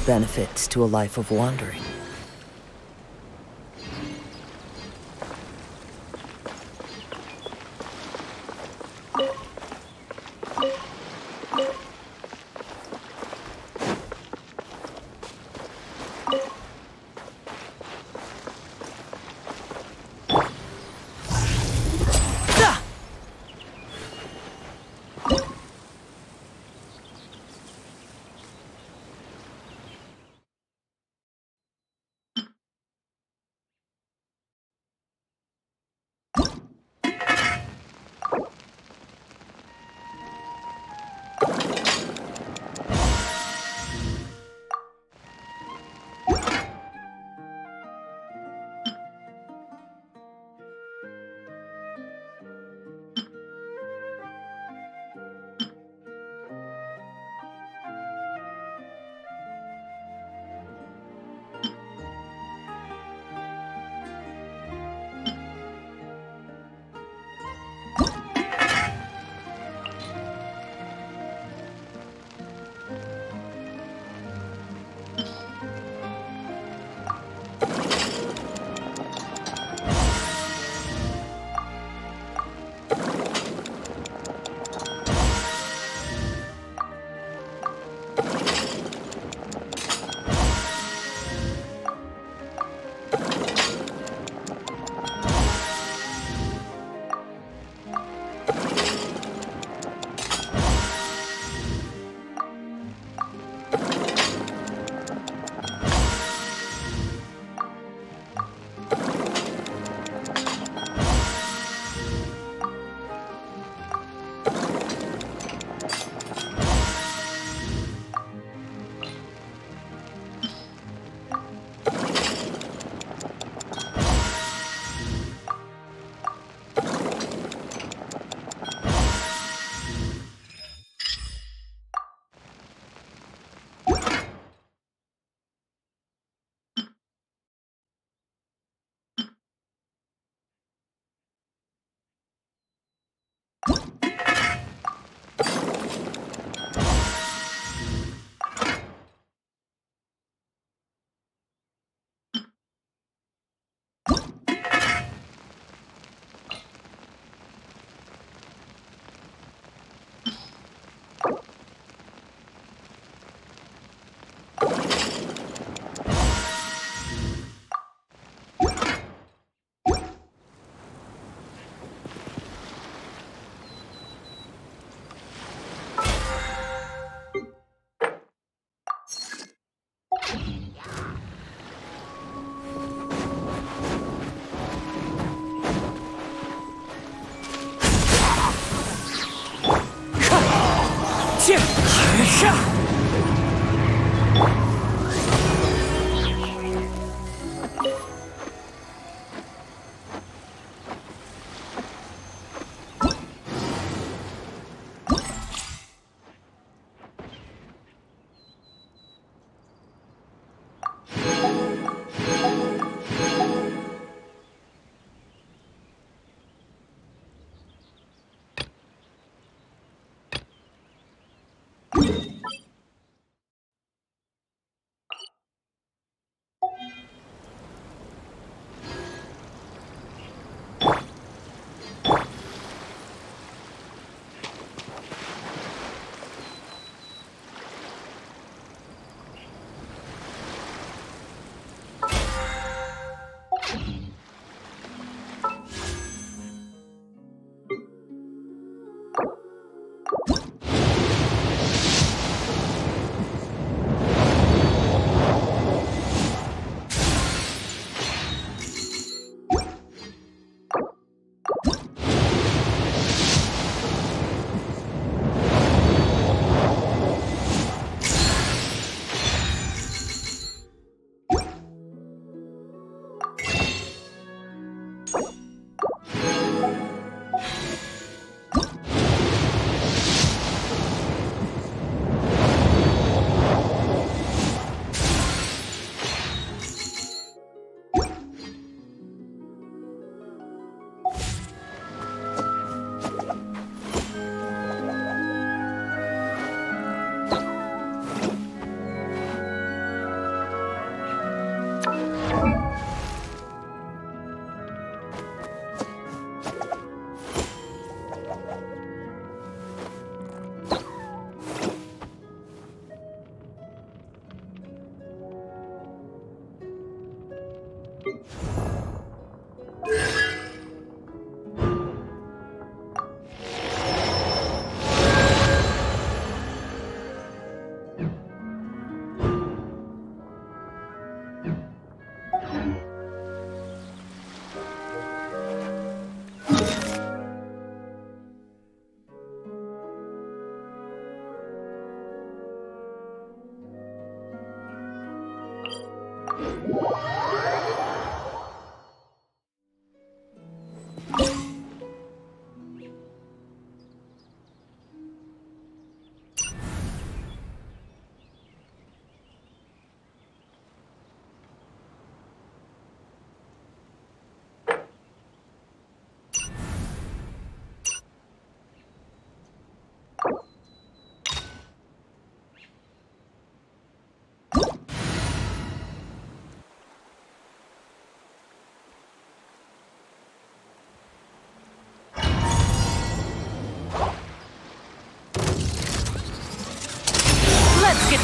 S3: Benefits to a life of wandering?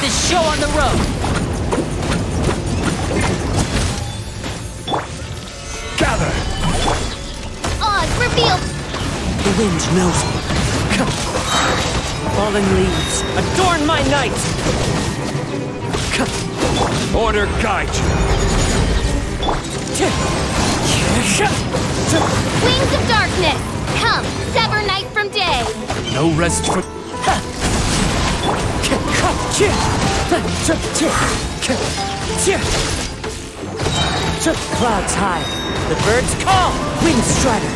S2: This show on the road.
S1: Gather!
S9: Oz, reveal!
S3: The wind knows me. Come!
S13: Fallen leaves, adorn my night!
S1: Order guide you!
S9: Wings of darkness! Come, sever night from day!
S1: No rest for...
S13: Clouds high, the birds call!
S3: Wind Strider.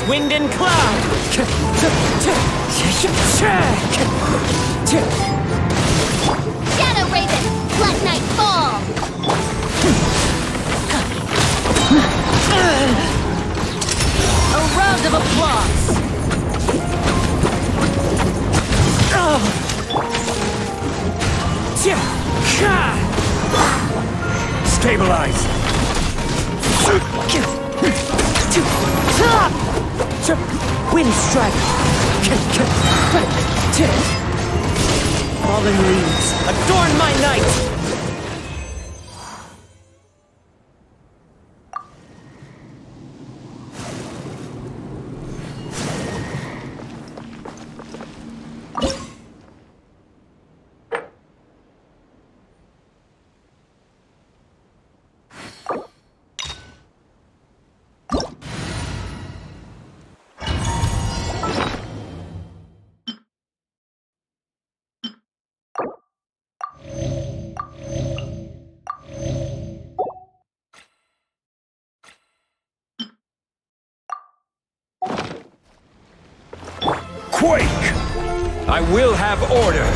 S13: With wind and cloud!
S9: Shadow Raven, let night fall.
S2: A round of applause.
S1: Stabilize.
S3: Wind strike! Fallen leaves, adorn my night!
S1: Quake. I will have order.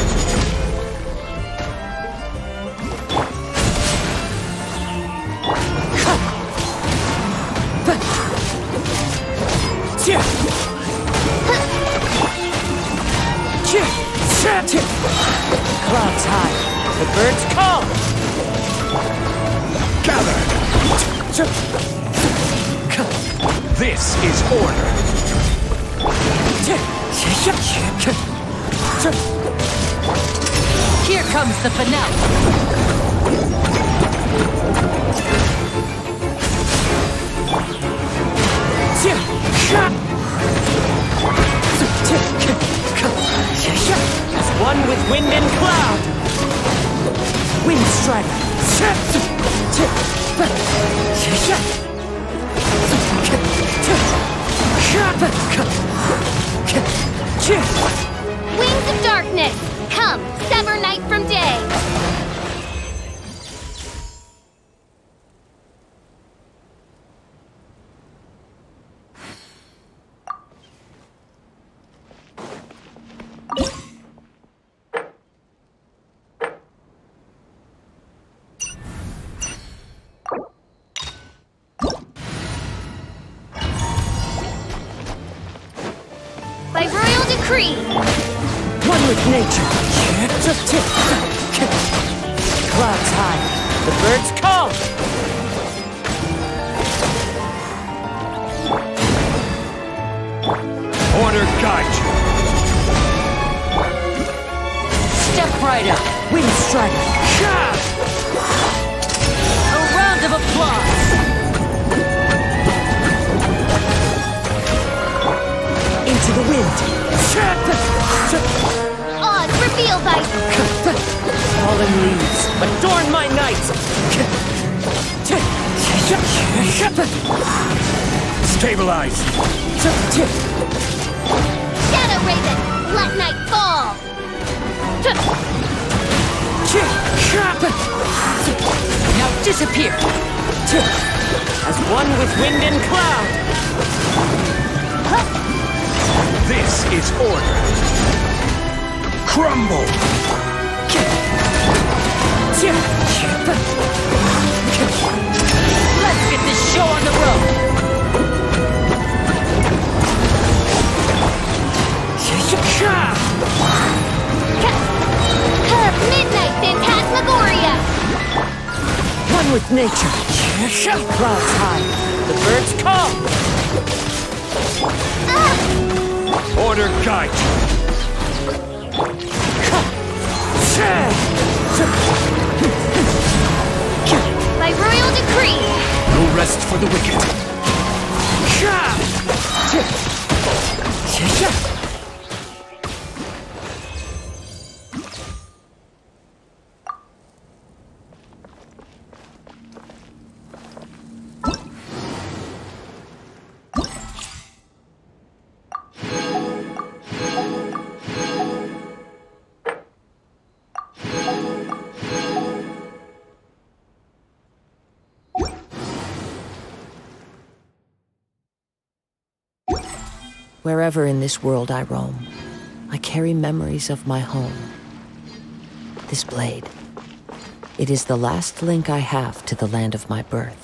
S3: Clouds high, the birds call!
S1: Gather. This is order.
S2: Here comes the finale.
S3: As one with wind and cloud! Wind strike!
S9: Wings of darkness, come, sever night from day.
S14: This
S8: world I roam, I carry memories of my home. This blade. It is the last link I have to the land of my birth.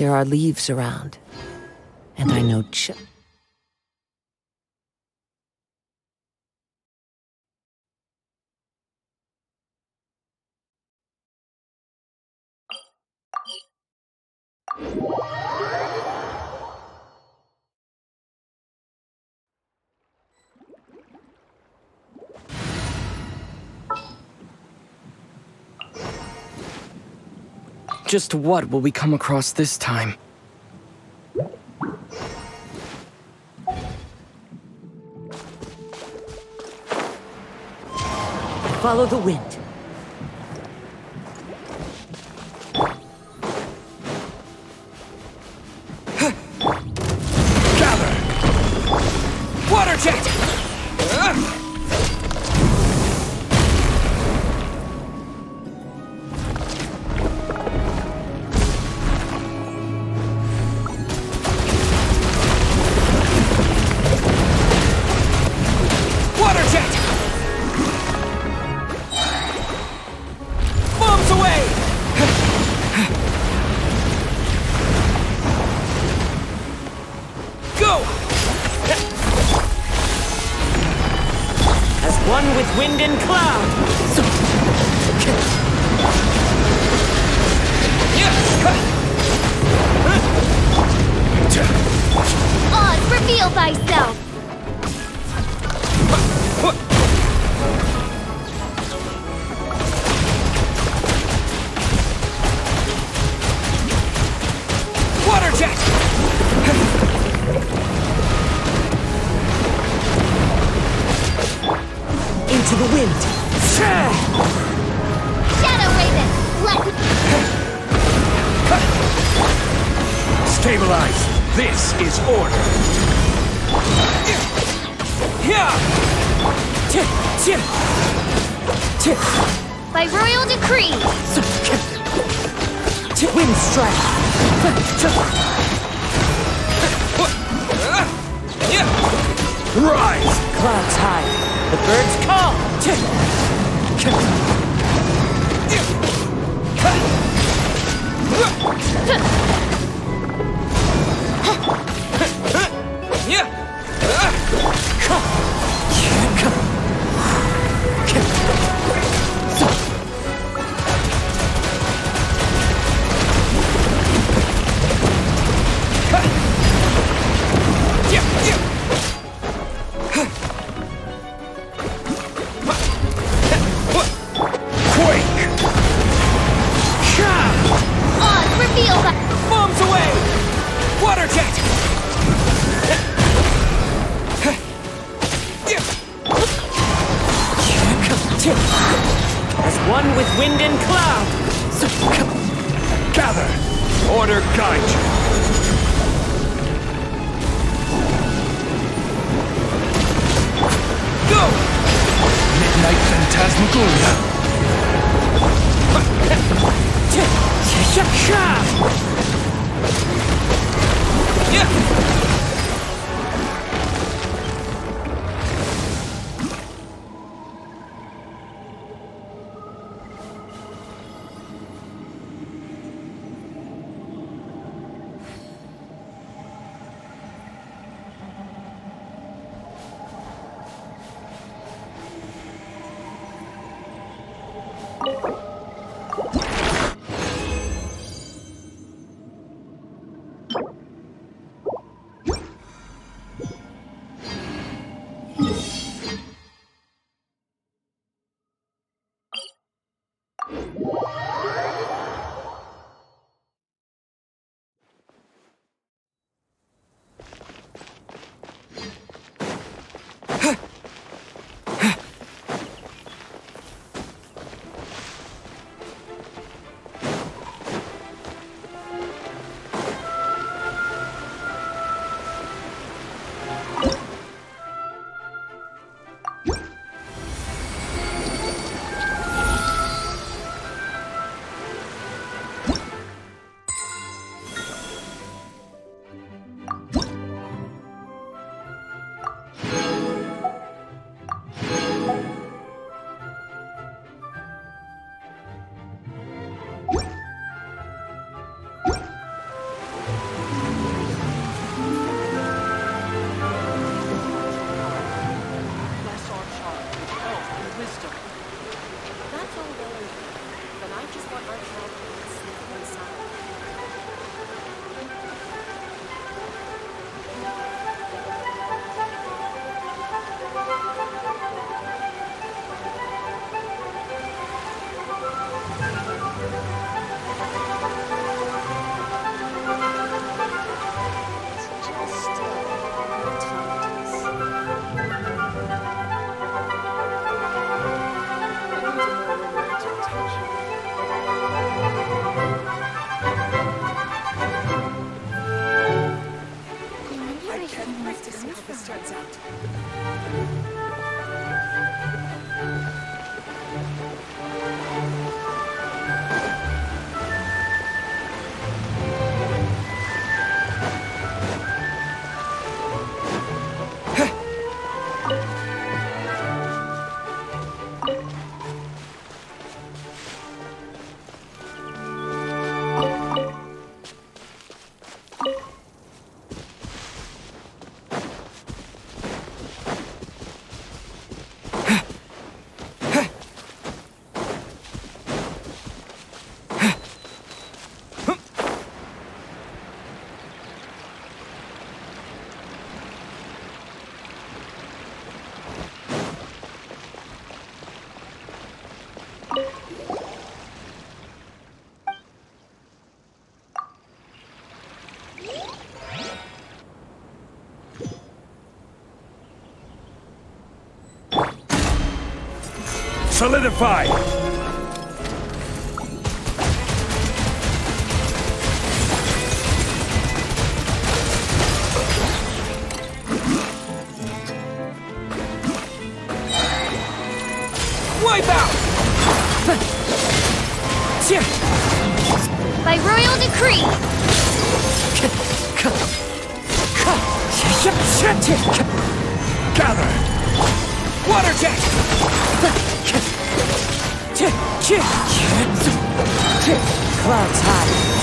S8: There are leaves around, and I know ch-
S11: Just what will we come across this time?
S8: follow the wind.
S3: Wind strike!
S1: Rise!
S3: Clouds high. The birds call!
S15: Yeah. 了
S1: Solidify!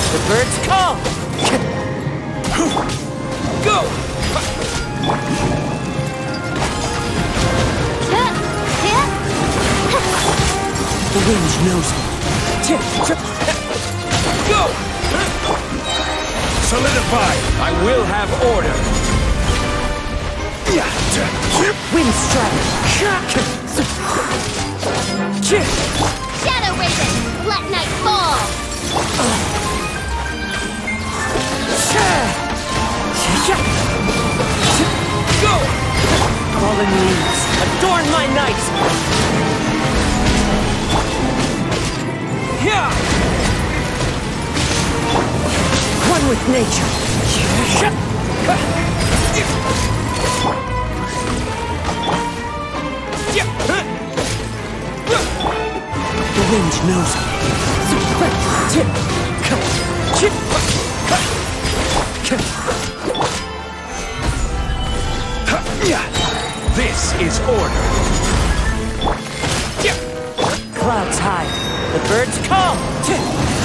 S3: The birds call.
S16: Go!
S3: The wind knows me.
S16: Go!
S1: Solidify! I will have order!
S3: Wind strike.
S9: Shadow Raven, let night
S3: Fallen leaves. Adorn my night.
S16: Yeah!
S3: One with nature. The wind knows me.
S1: This is order!
S3: Clouds high. The birds call.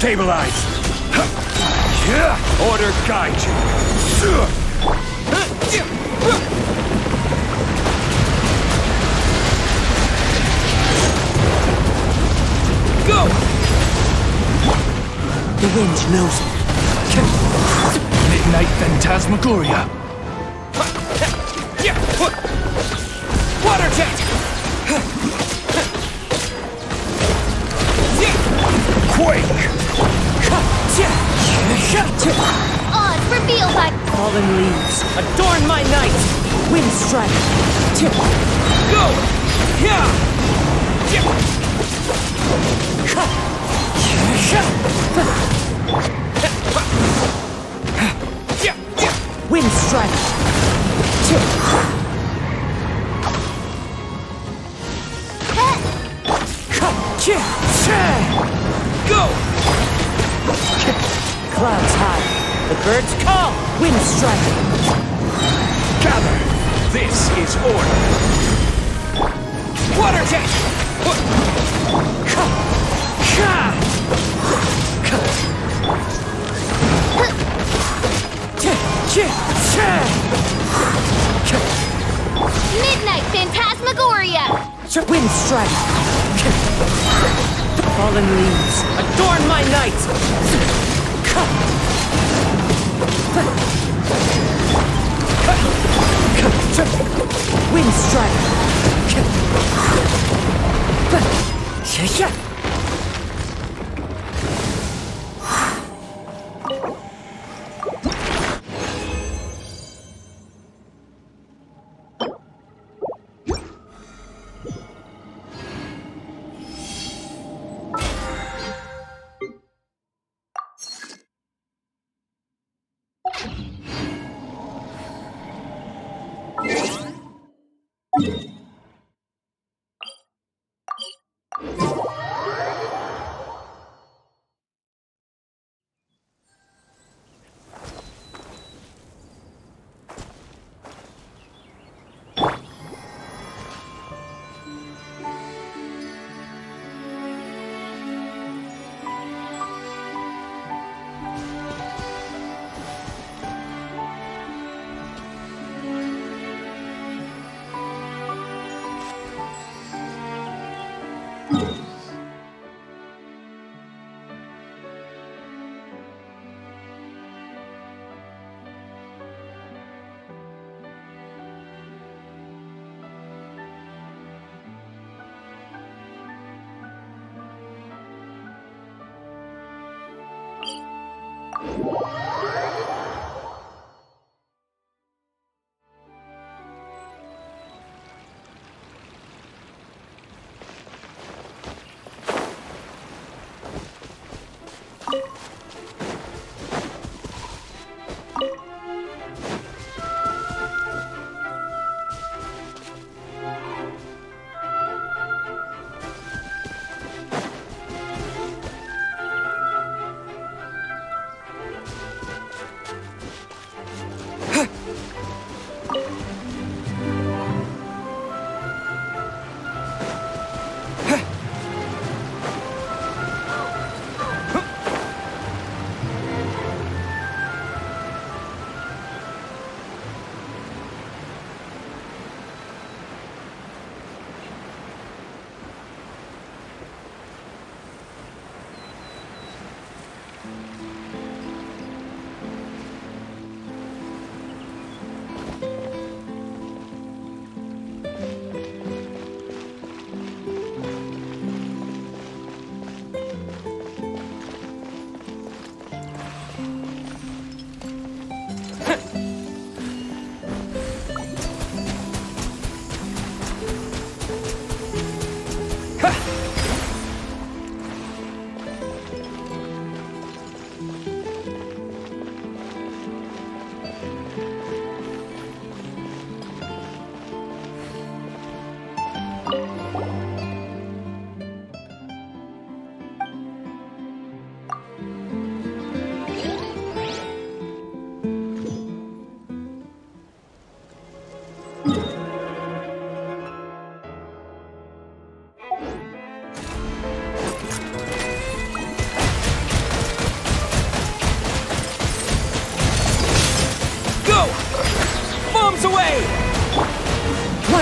S16: Stabilize! Yeah.
S1: Order guide you!
S16: Go!
S3: The wind knows me.
S1: Midnight Phantasmagoria!
S9: Odds revealed by
S3: Fallen leaves. Adorn my night. Wind strike.
S16: Go! Yeah!
S3: Wind strike. Birds call. Wind strike.
S1: Gather! This is order! Water jet!
S9: Midnight Phantasmagoria!
S3: Wind strike. Fallen leaves. Adorn my night. Wind strike.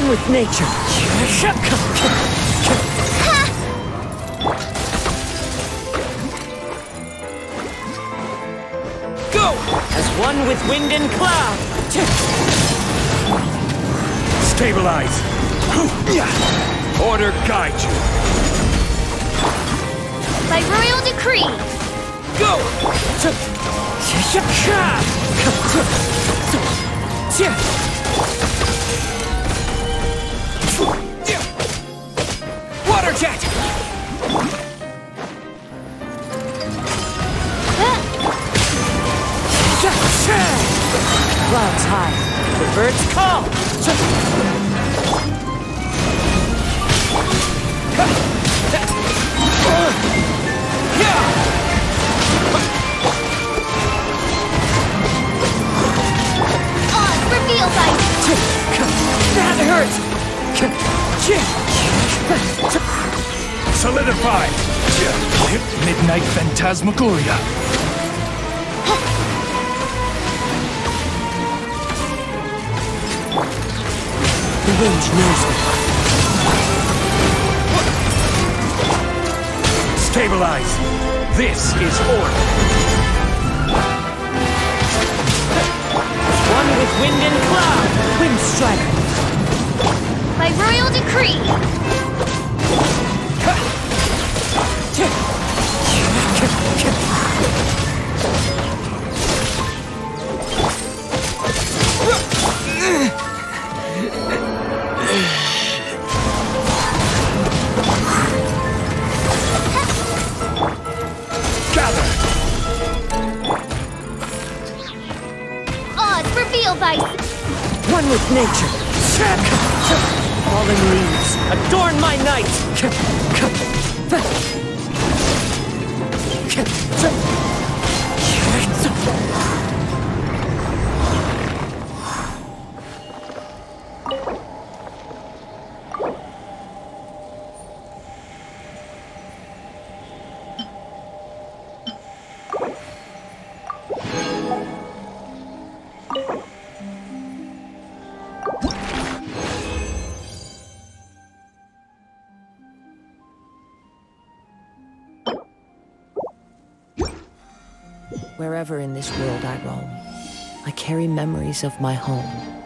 S3: One with nature.
S1: Go!
S3: As one with wind and cloud.
S1: Stabilize! Order guide you!
S9: By royal decree!
S1: Go!
S3: Clouds high. The birds call.
S9: Oz, reveal bite!
S3: That hurts!
S1: Solidify! Midnight Phantasmagoria.
S3: The wind knows me.
S1: Stabilize! This is order!
S3: One with wind and cloud! Wind strider!
S9: By royal decree!
S1: Gather!
S3: One with nature! Falling leaves, adorn my night!
S8: Wherever in this world I roam, I carry memories of my home.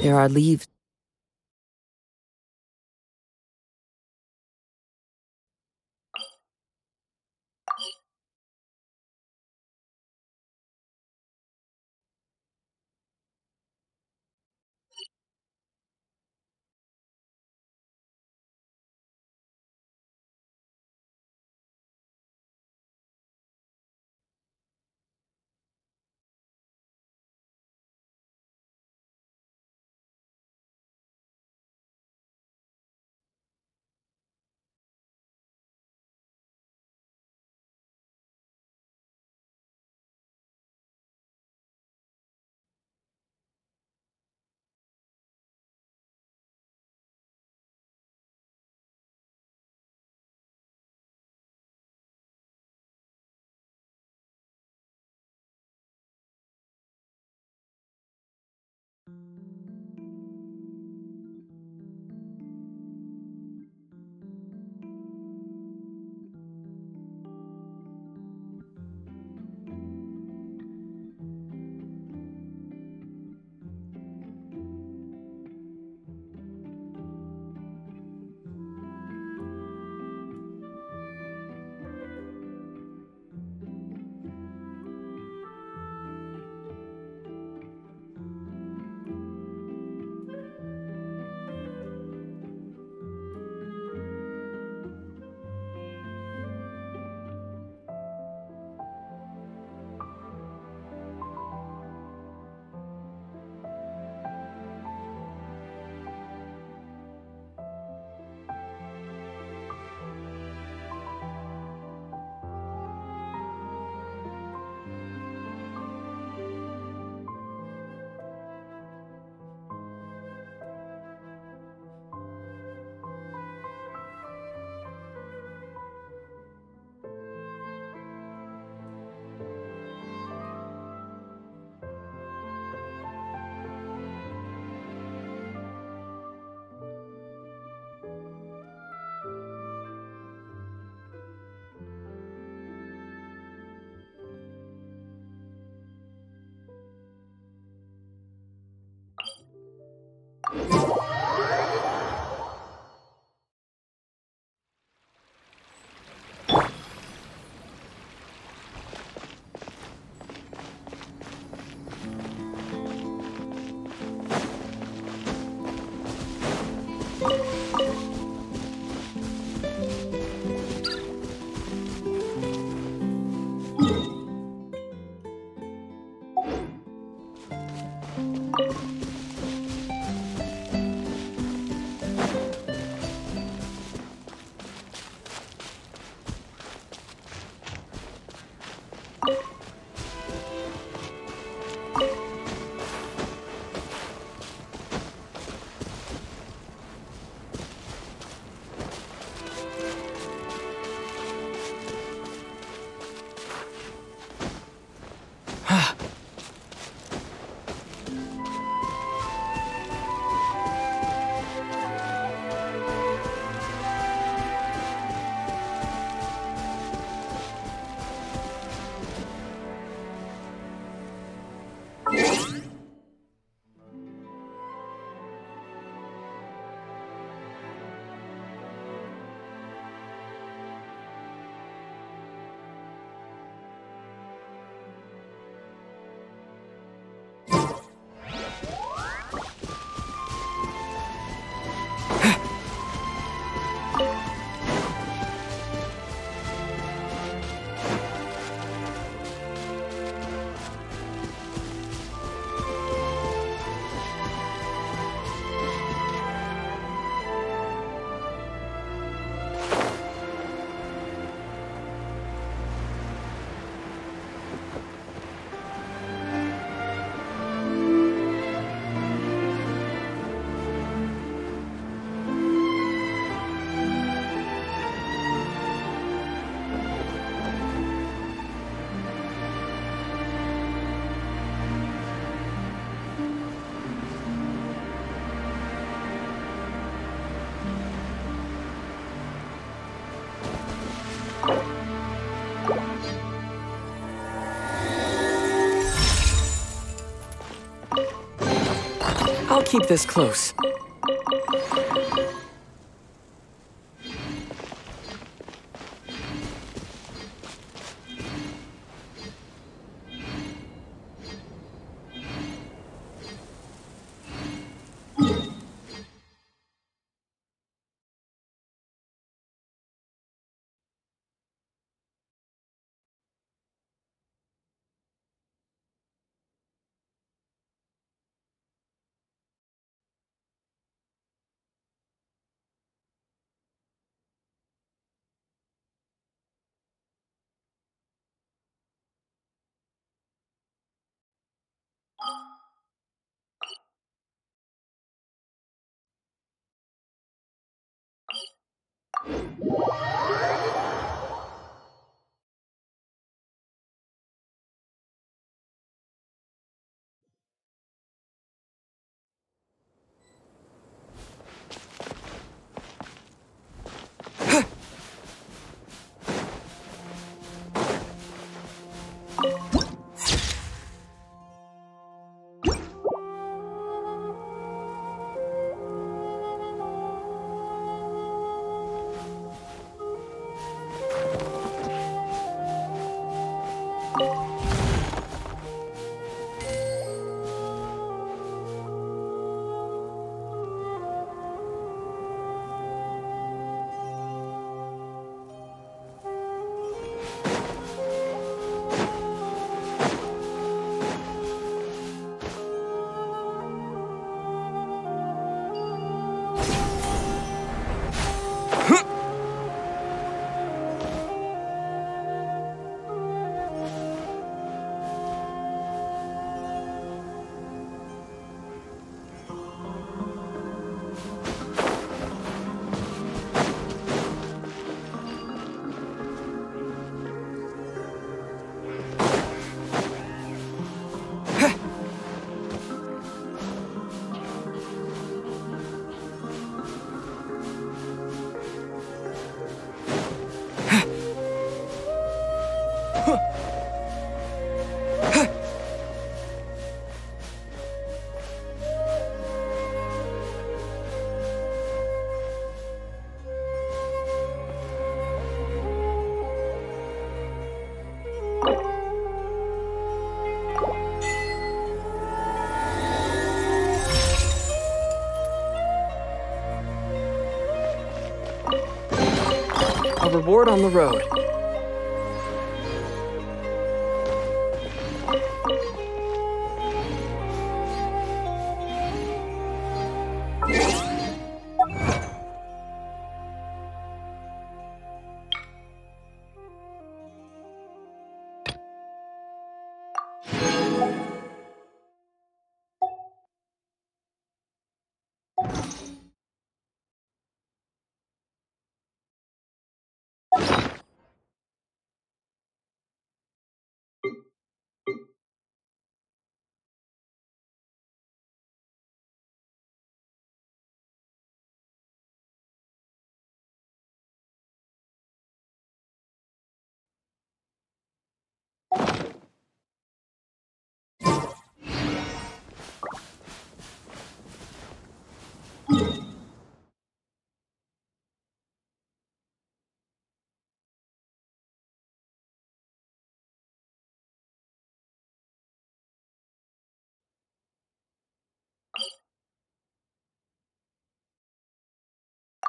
S8: There are leaves
S11: Keep this close. Yeah. Reward on the road.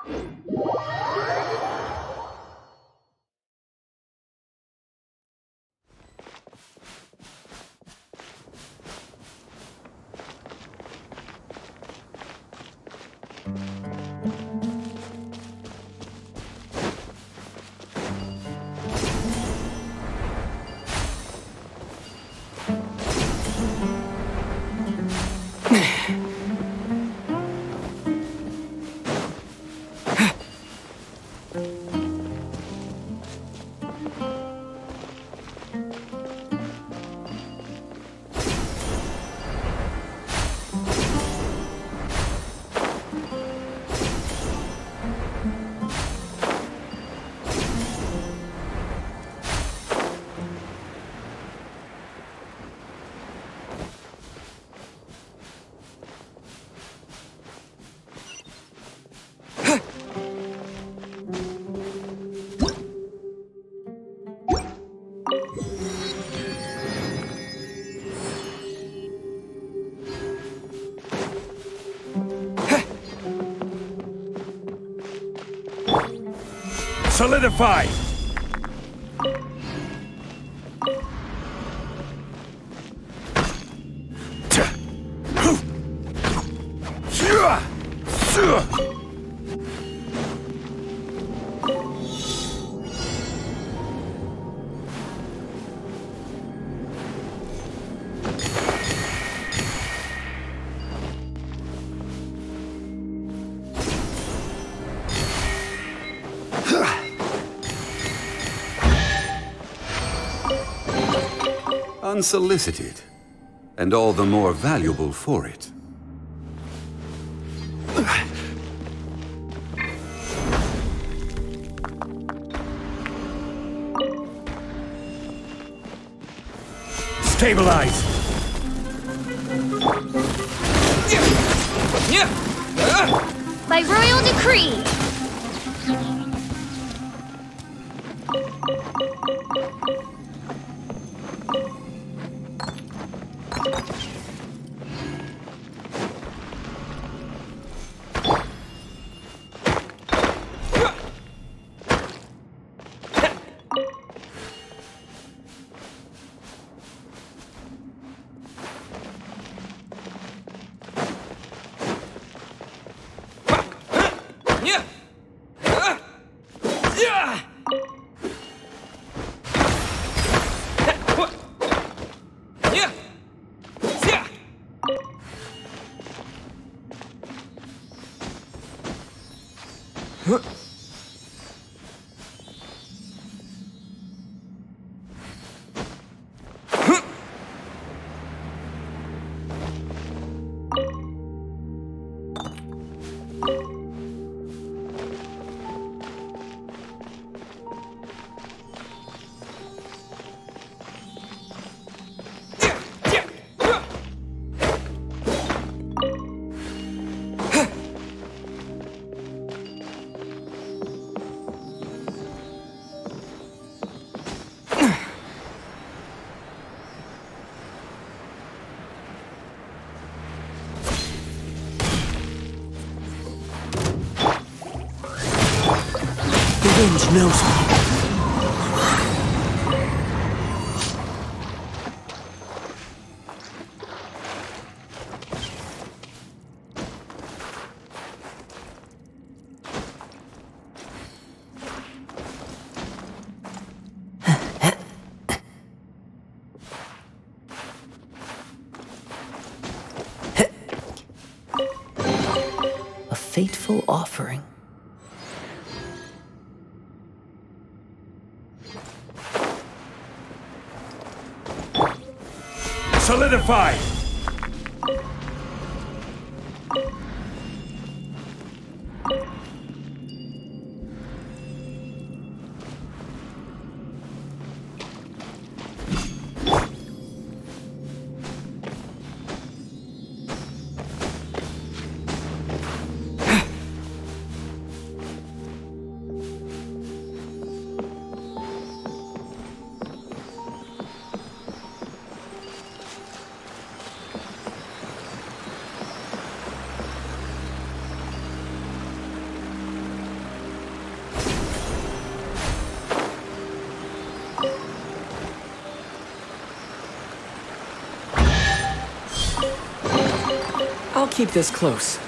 S1: you Solidified!
S17: Unsolicited, and all the more valuable for it.
S1: Stabilize!
S3: Wind
S1: Solidified!
S3: Keep this close.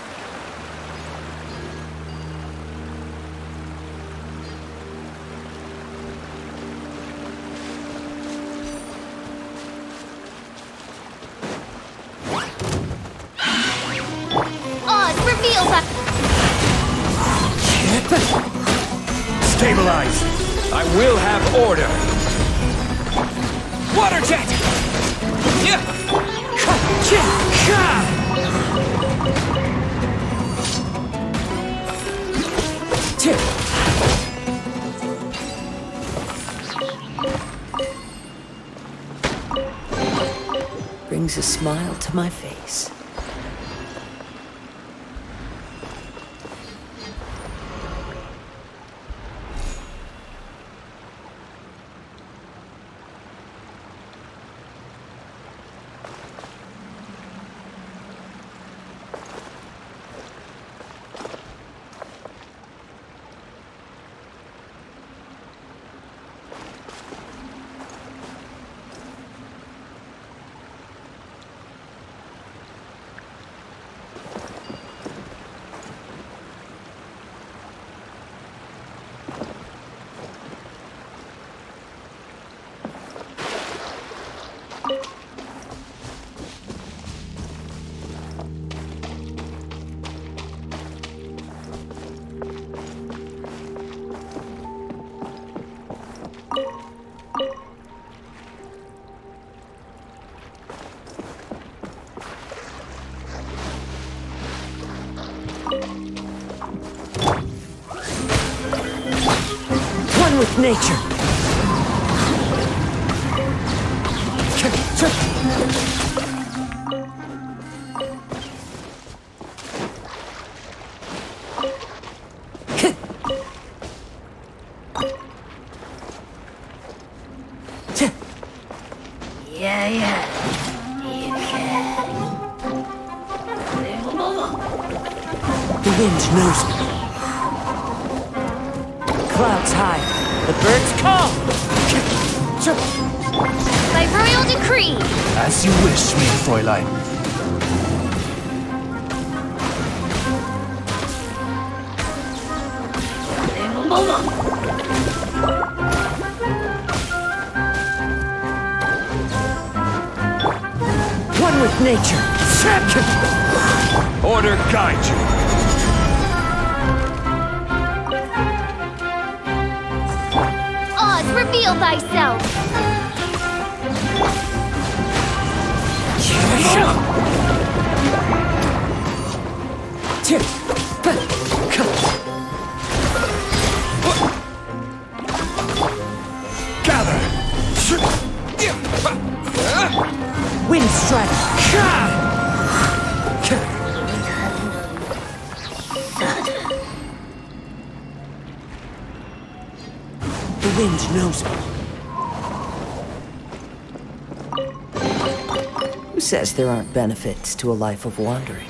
S3: Nature.
S9: Yeah, yeah. You can.
S3: The wind knows 回来 there aren't benefits to a life of wandering?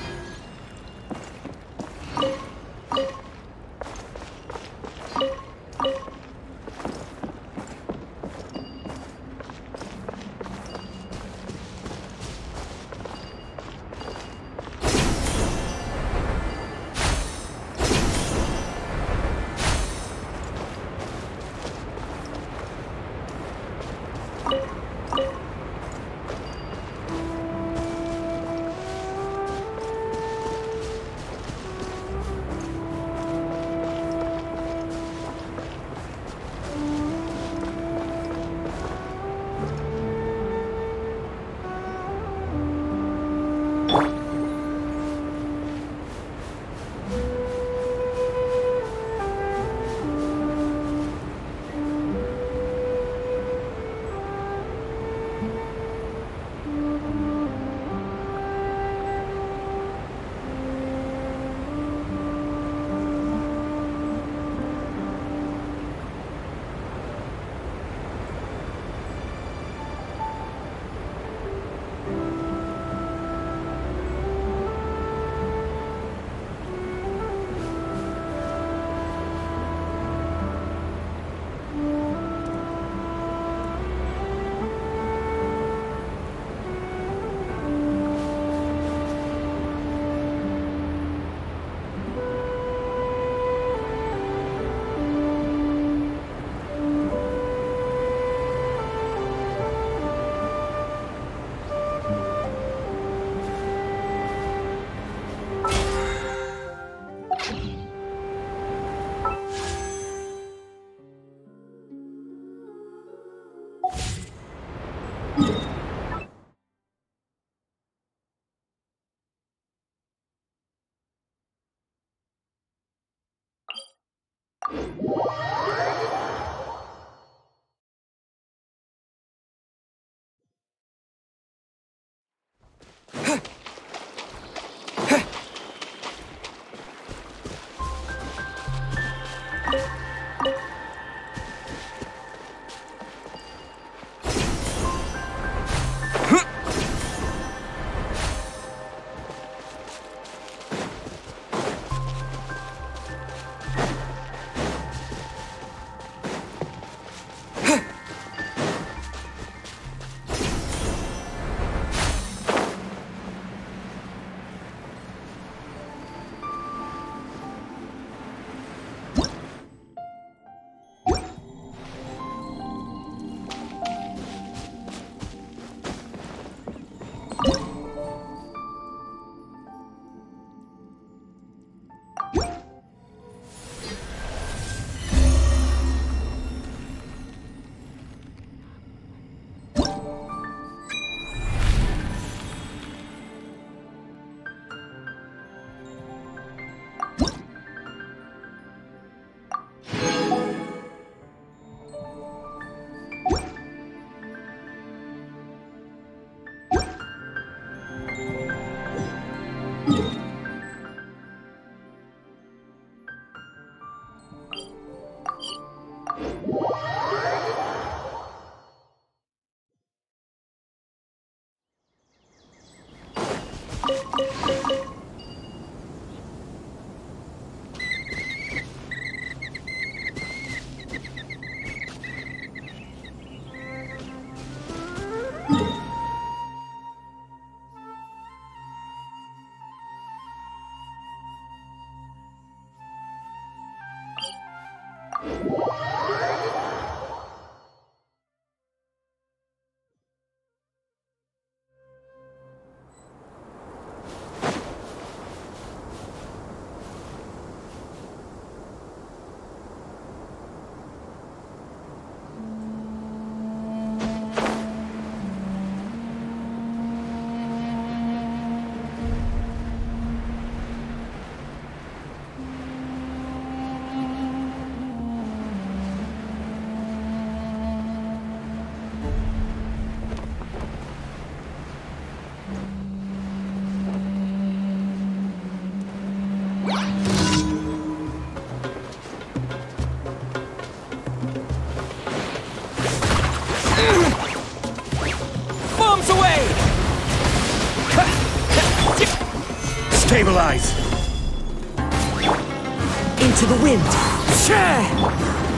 S3: Into the wind!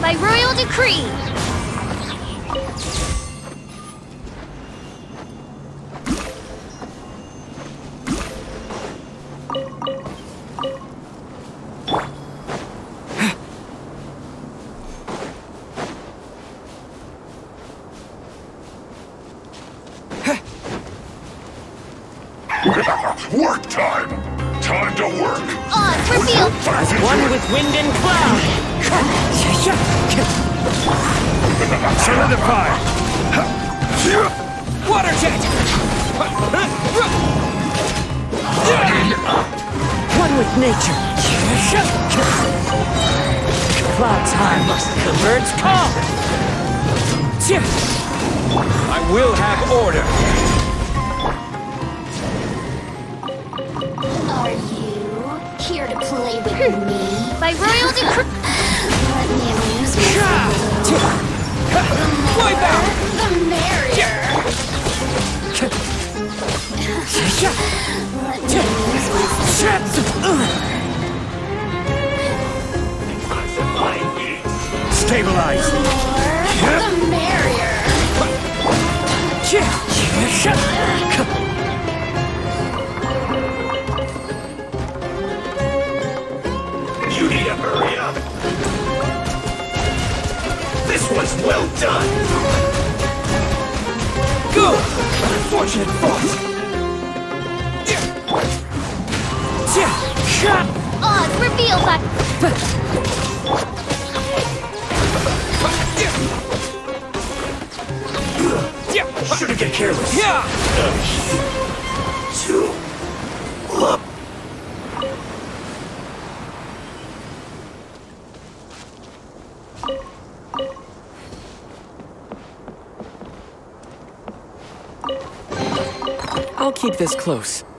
S18: By royal decree!
S3: Wind and cloud!
S1: Solidify!
S3: Water jet! One with nature! Clouds high, the birds call!
S1: I will have order!
S18: By royal decree! Let me amuse.
S3: Wipe out!
S18: The merrier! Let me amuse myself.
S1: Stabilize!
S18: The merrier!
S4: This one's well done.
S3: Go! Unfortunate fault!
S18: Odds revealed by...
S4: Shouldn't get careless.
S3: Yeah! Uh, keep this close.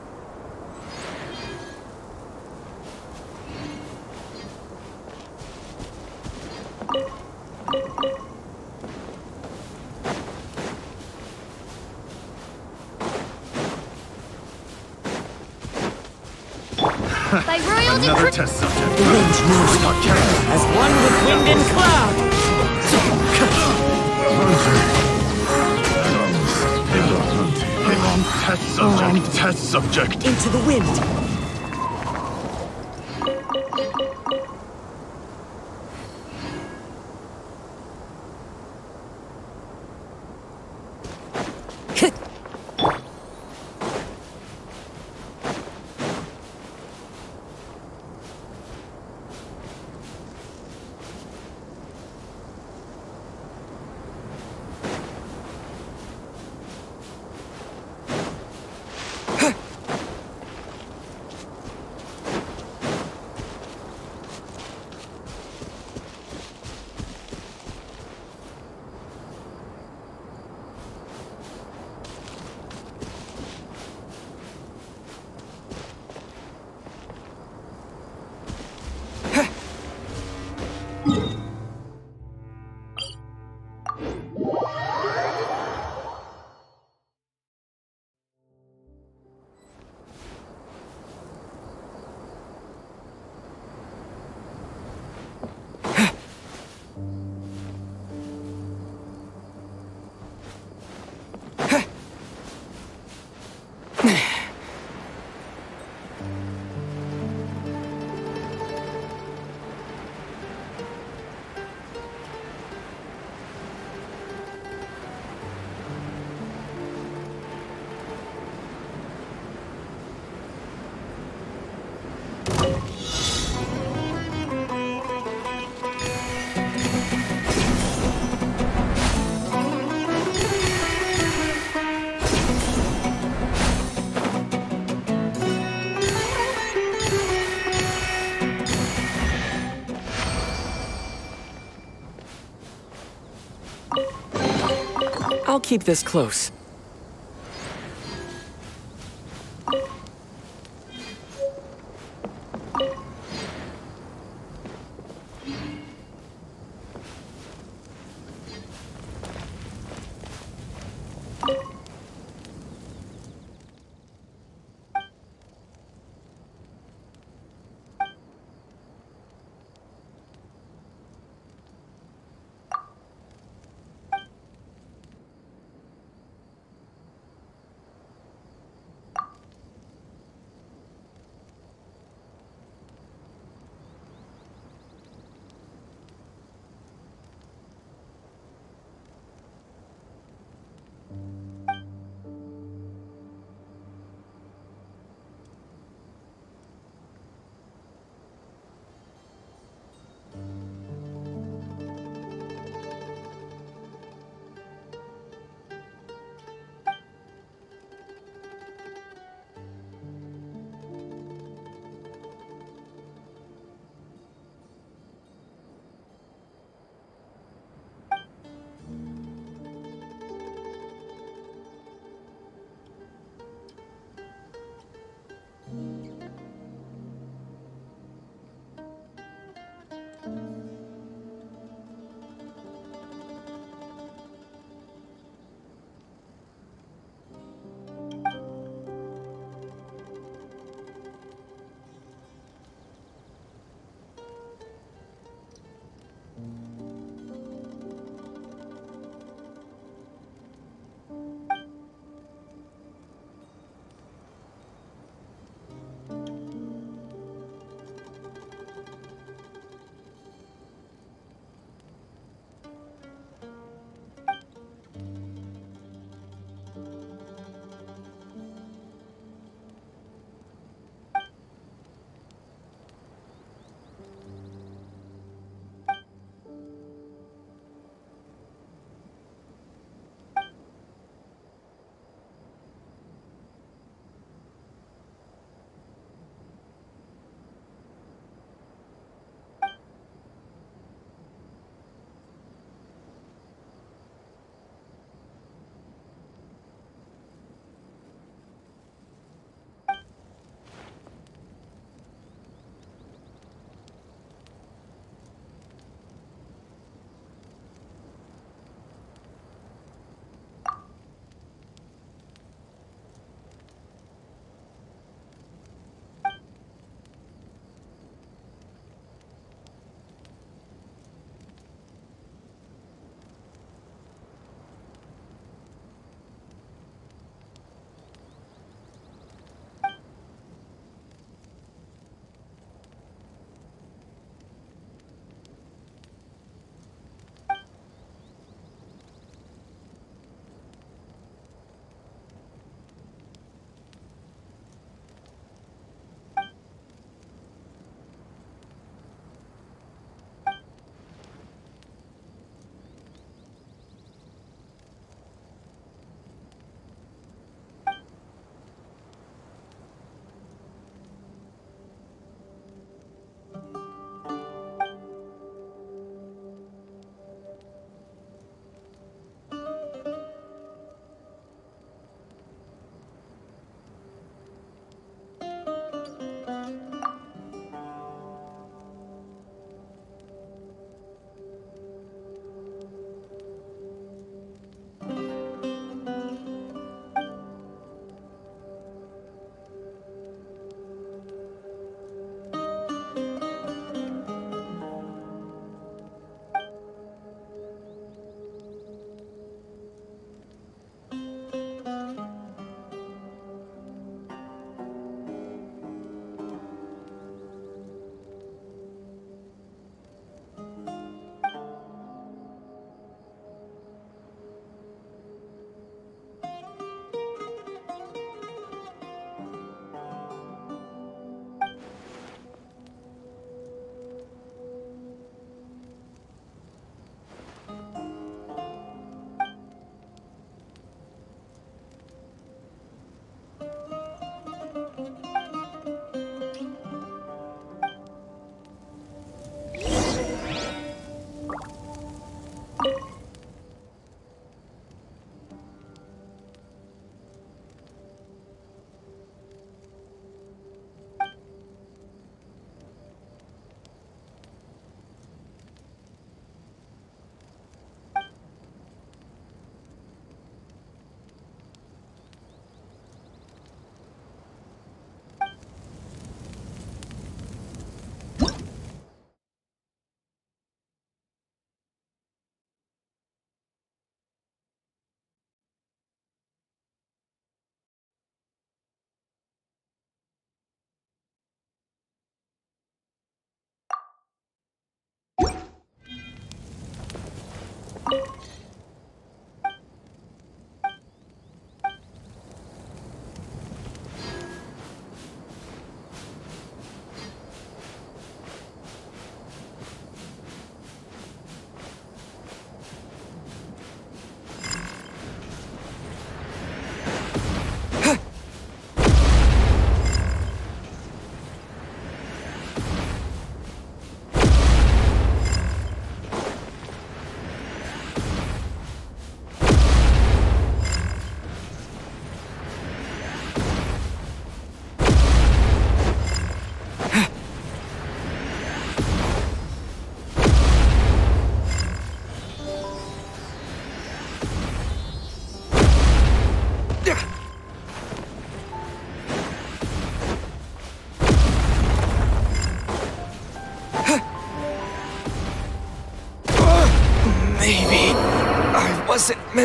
S11: Keep this close.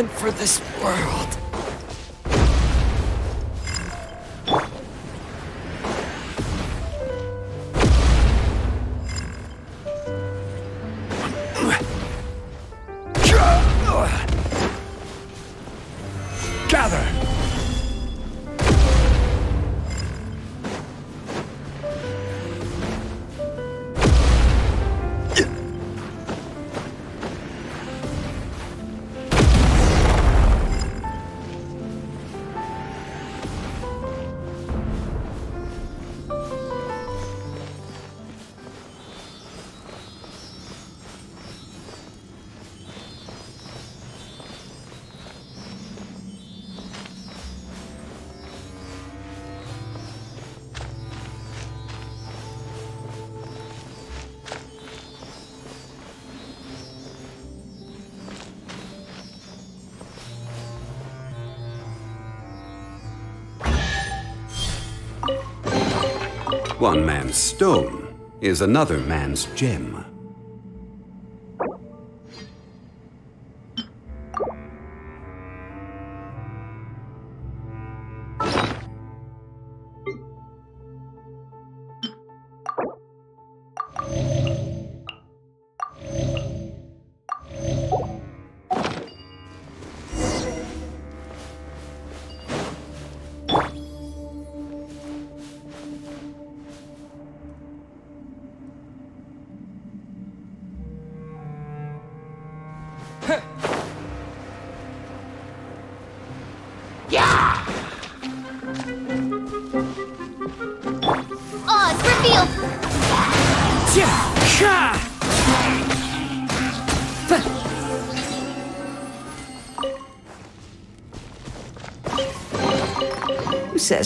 S3: Meant for this world.
S17: One man's stone is another man's gem.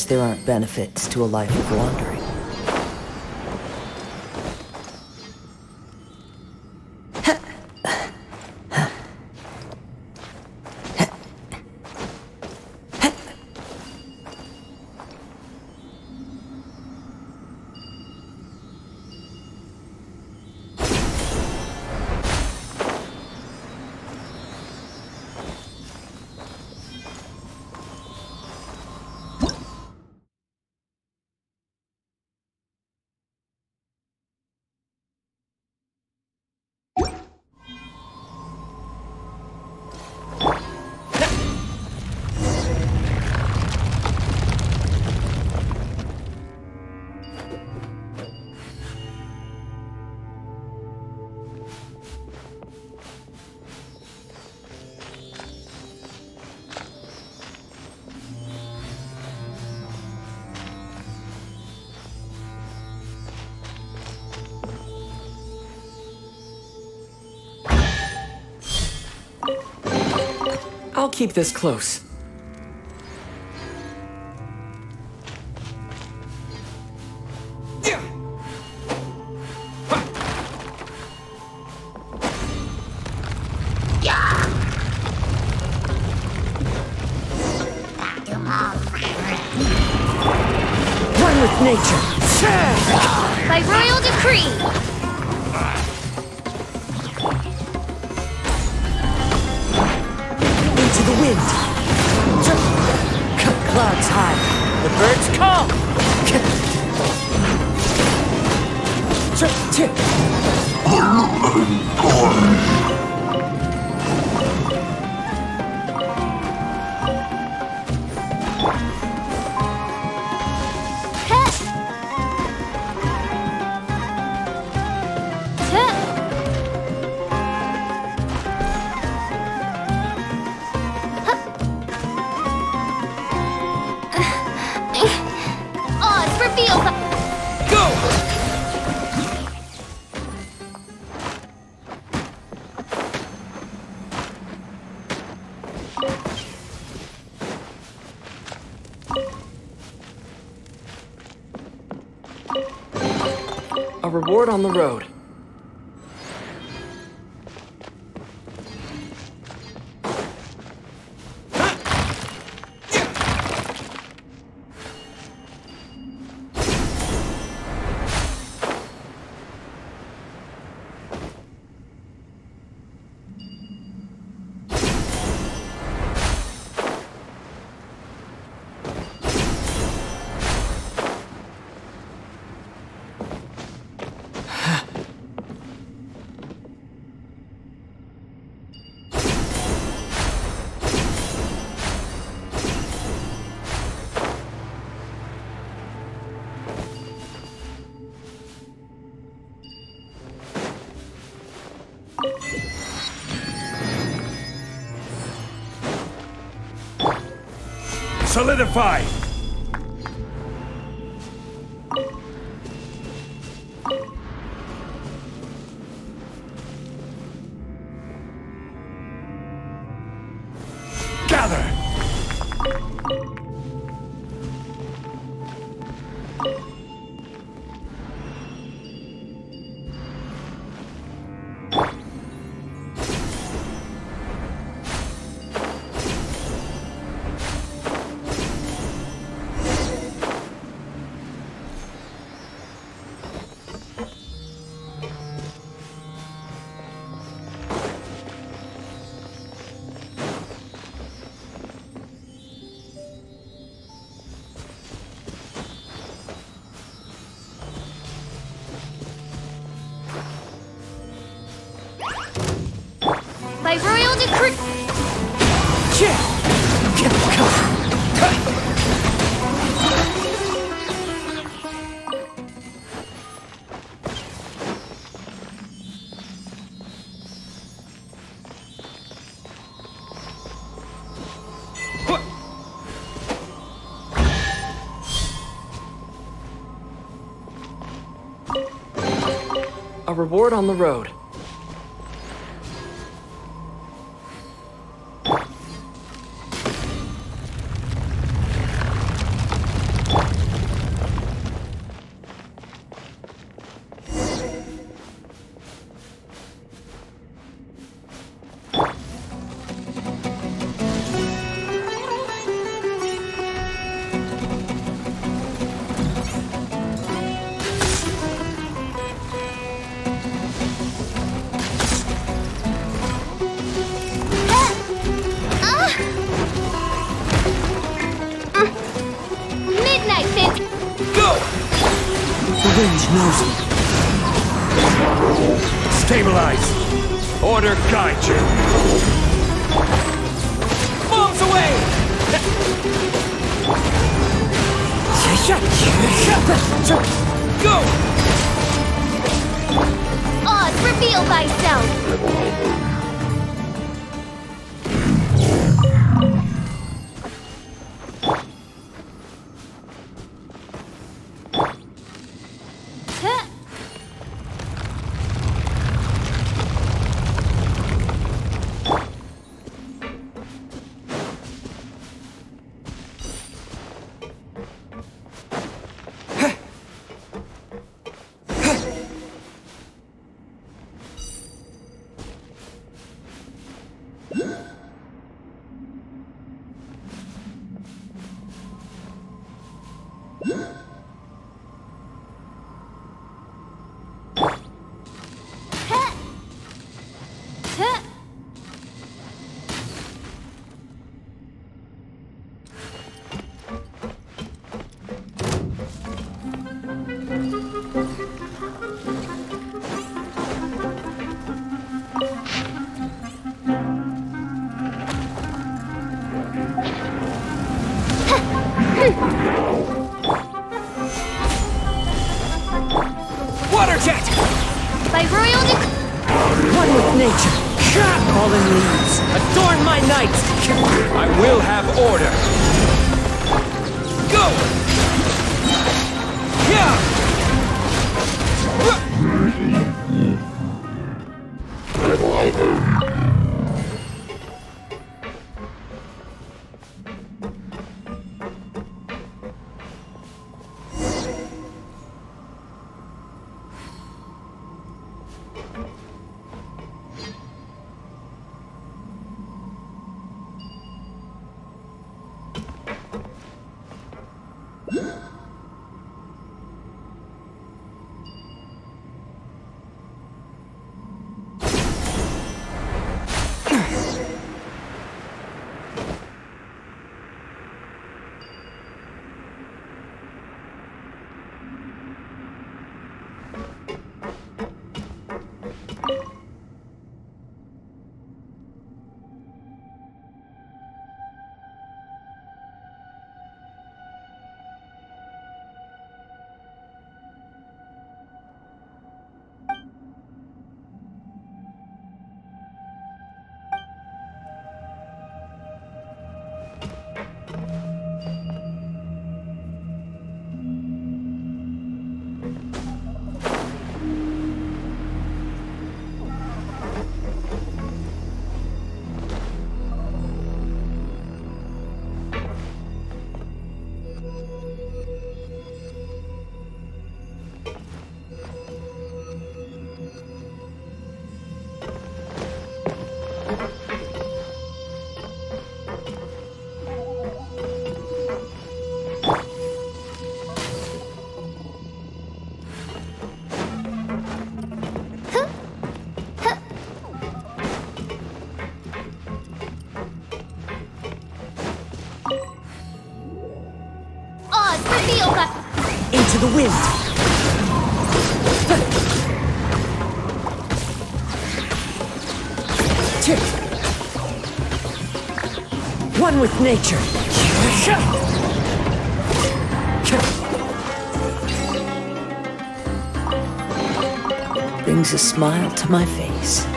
S8: Says there aren't benefits to a life of wandering?
S3: Keep this close. Reward on the road.
S1: solidify!
S3: Reward on the road. Adorn my night!
S1: I will have order!
S3: Go! Yeah! With nature.
S8: Brings a smile to my face.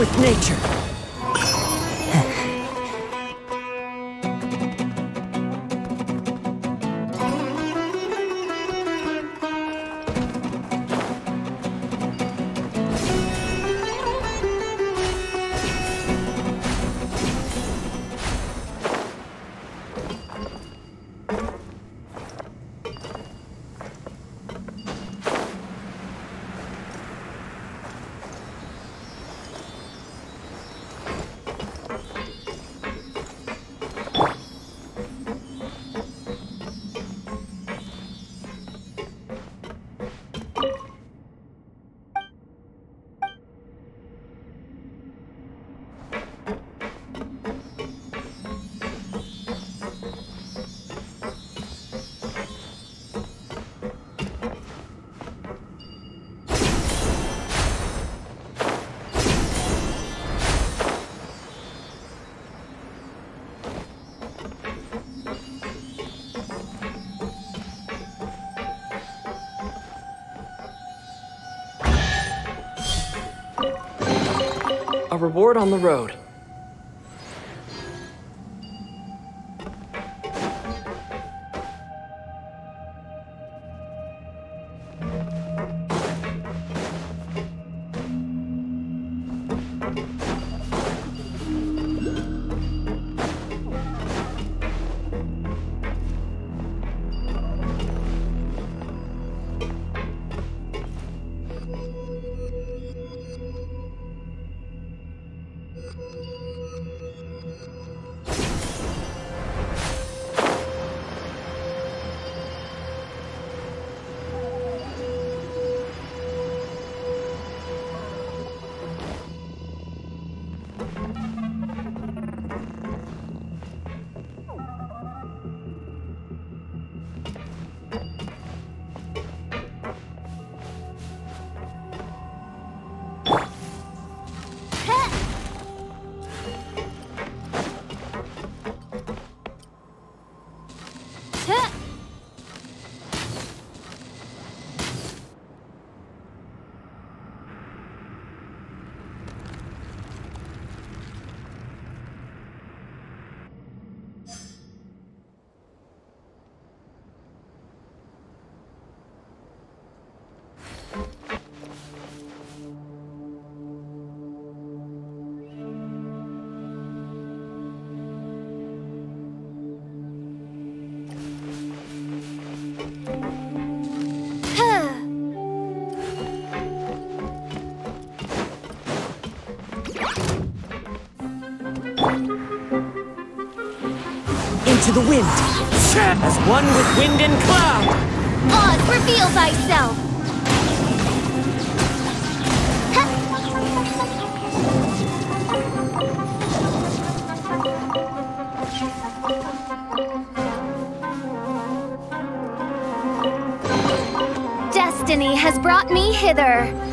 S3: With nature.
S11: Reward on the road.
S3: Into the wind. As one with wind and cloud.
S9: Oz, reveal thyself! Destiny has brought me hither.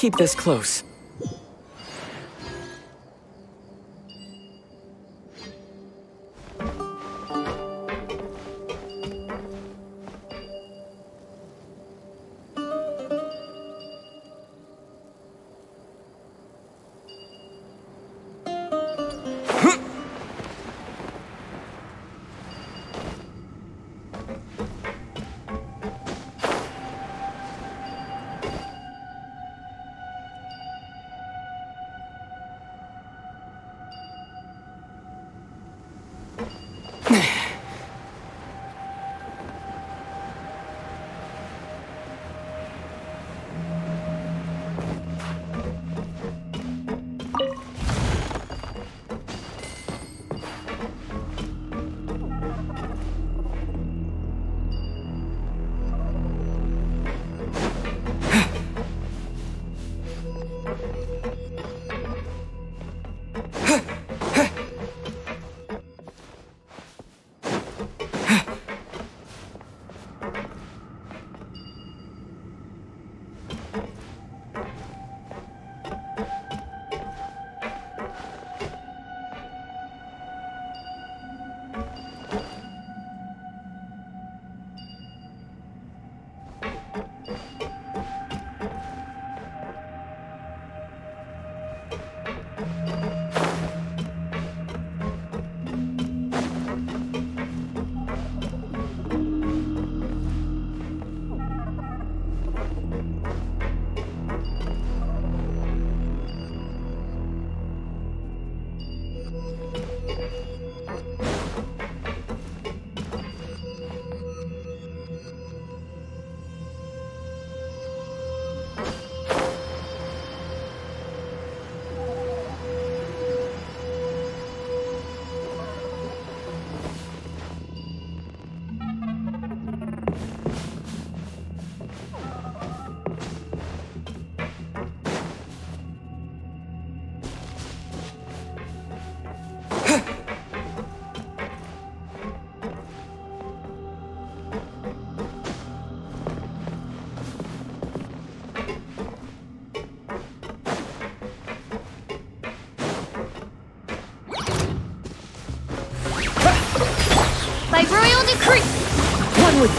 S11: Keep this close.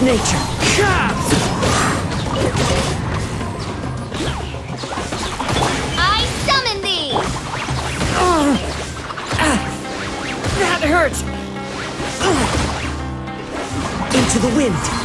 S3: Nature.
S9: I summon thee!
S3: That hurts! Into the wind.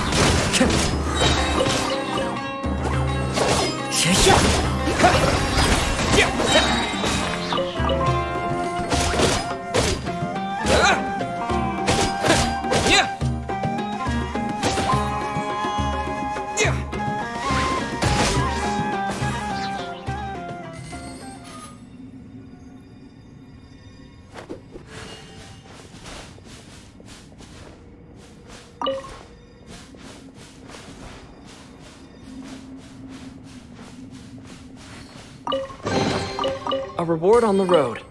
S9: On the road.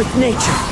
S3: With nature.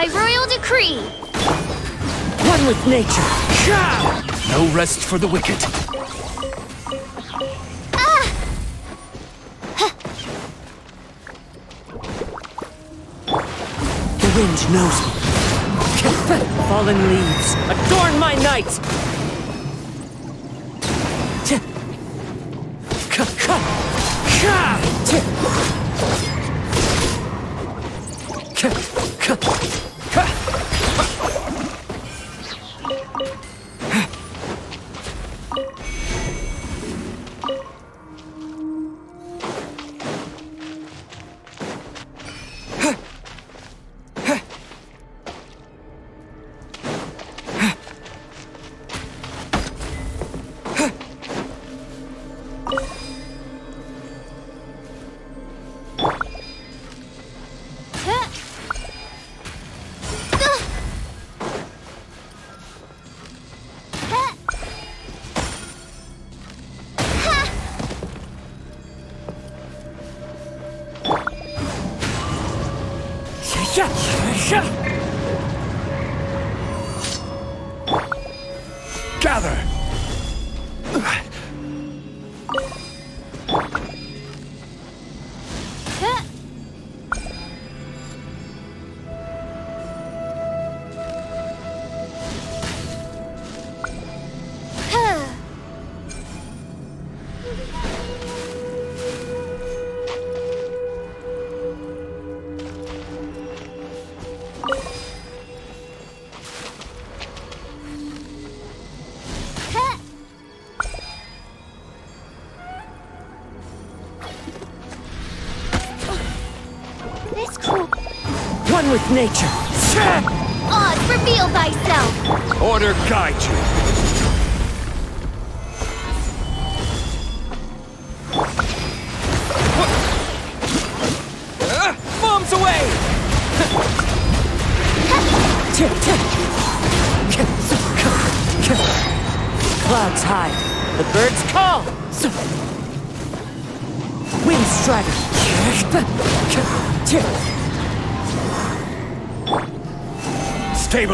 S9: By royal decree!
S3: One with nature!
S6: No rest for the wicked. Ah!
S3: The wind knows me. Fallen leaves, adorn my night!
S11: Nature.
S9: Oz, reveal thyself!
S3: Order guide you.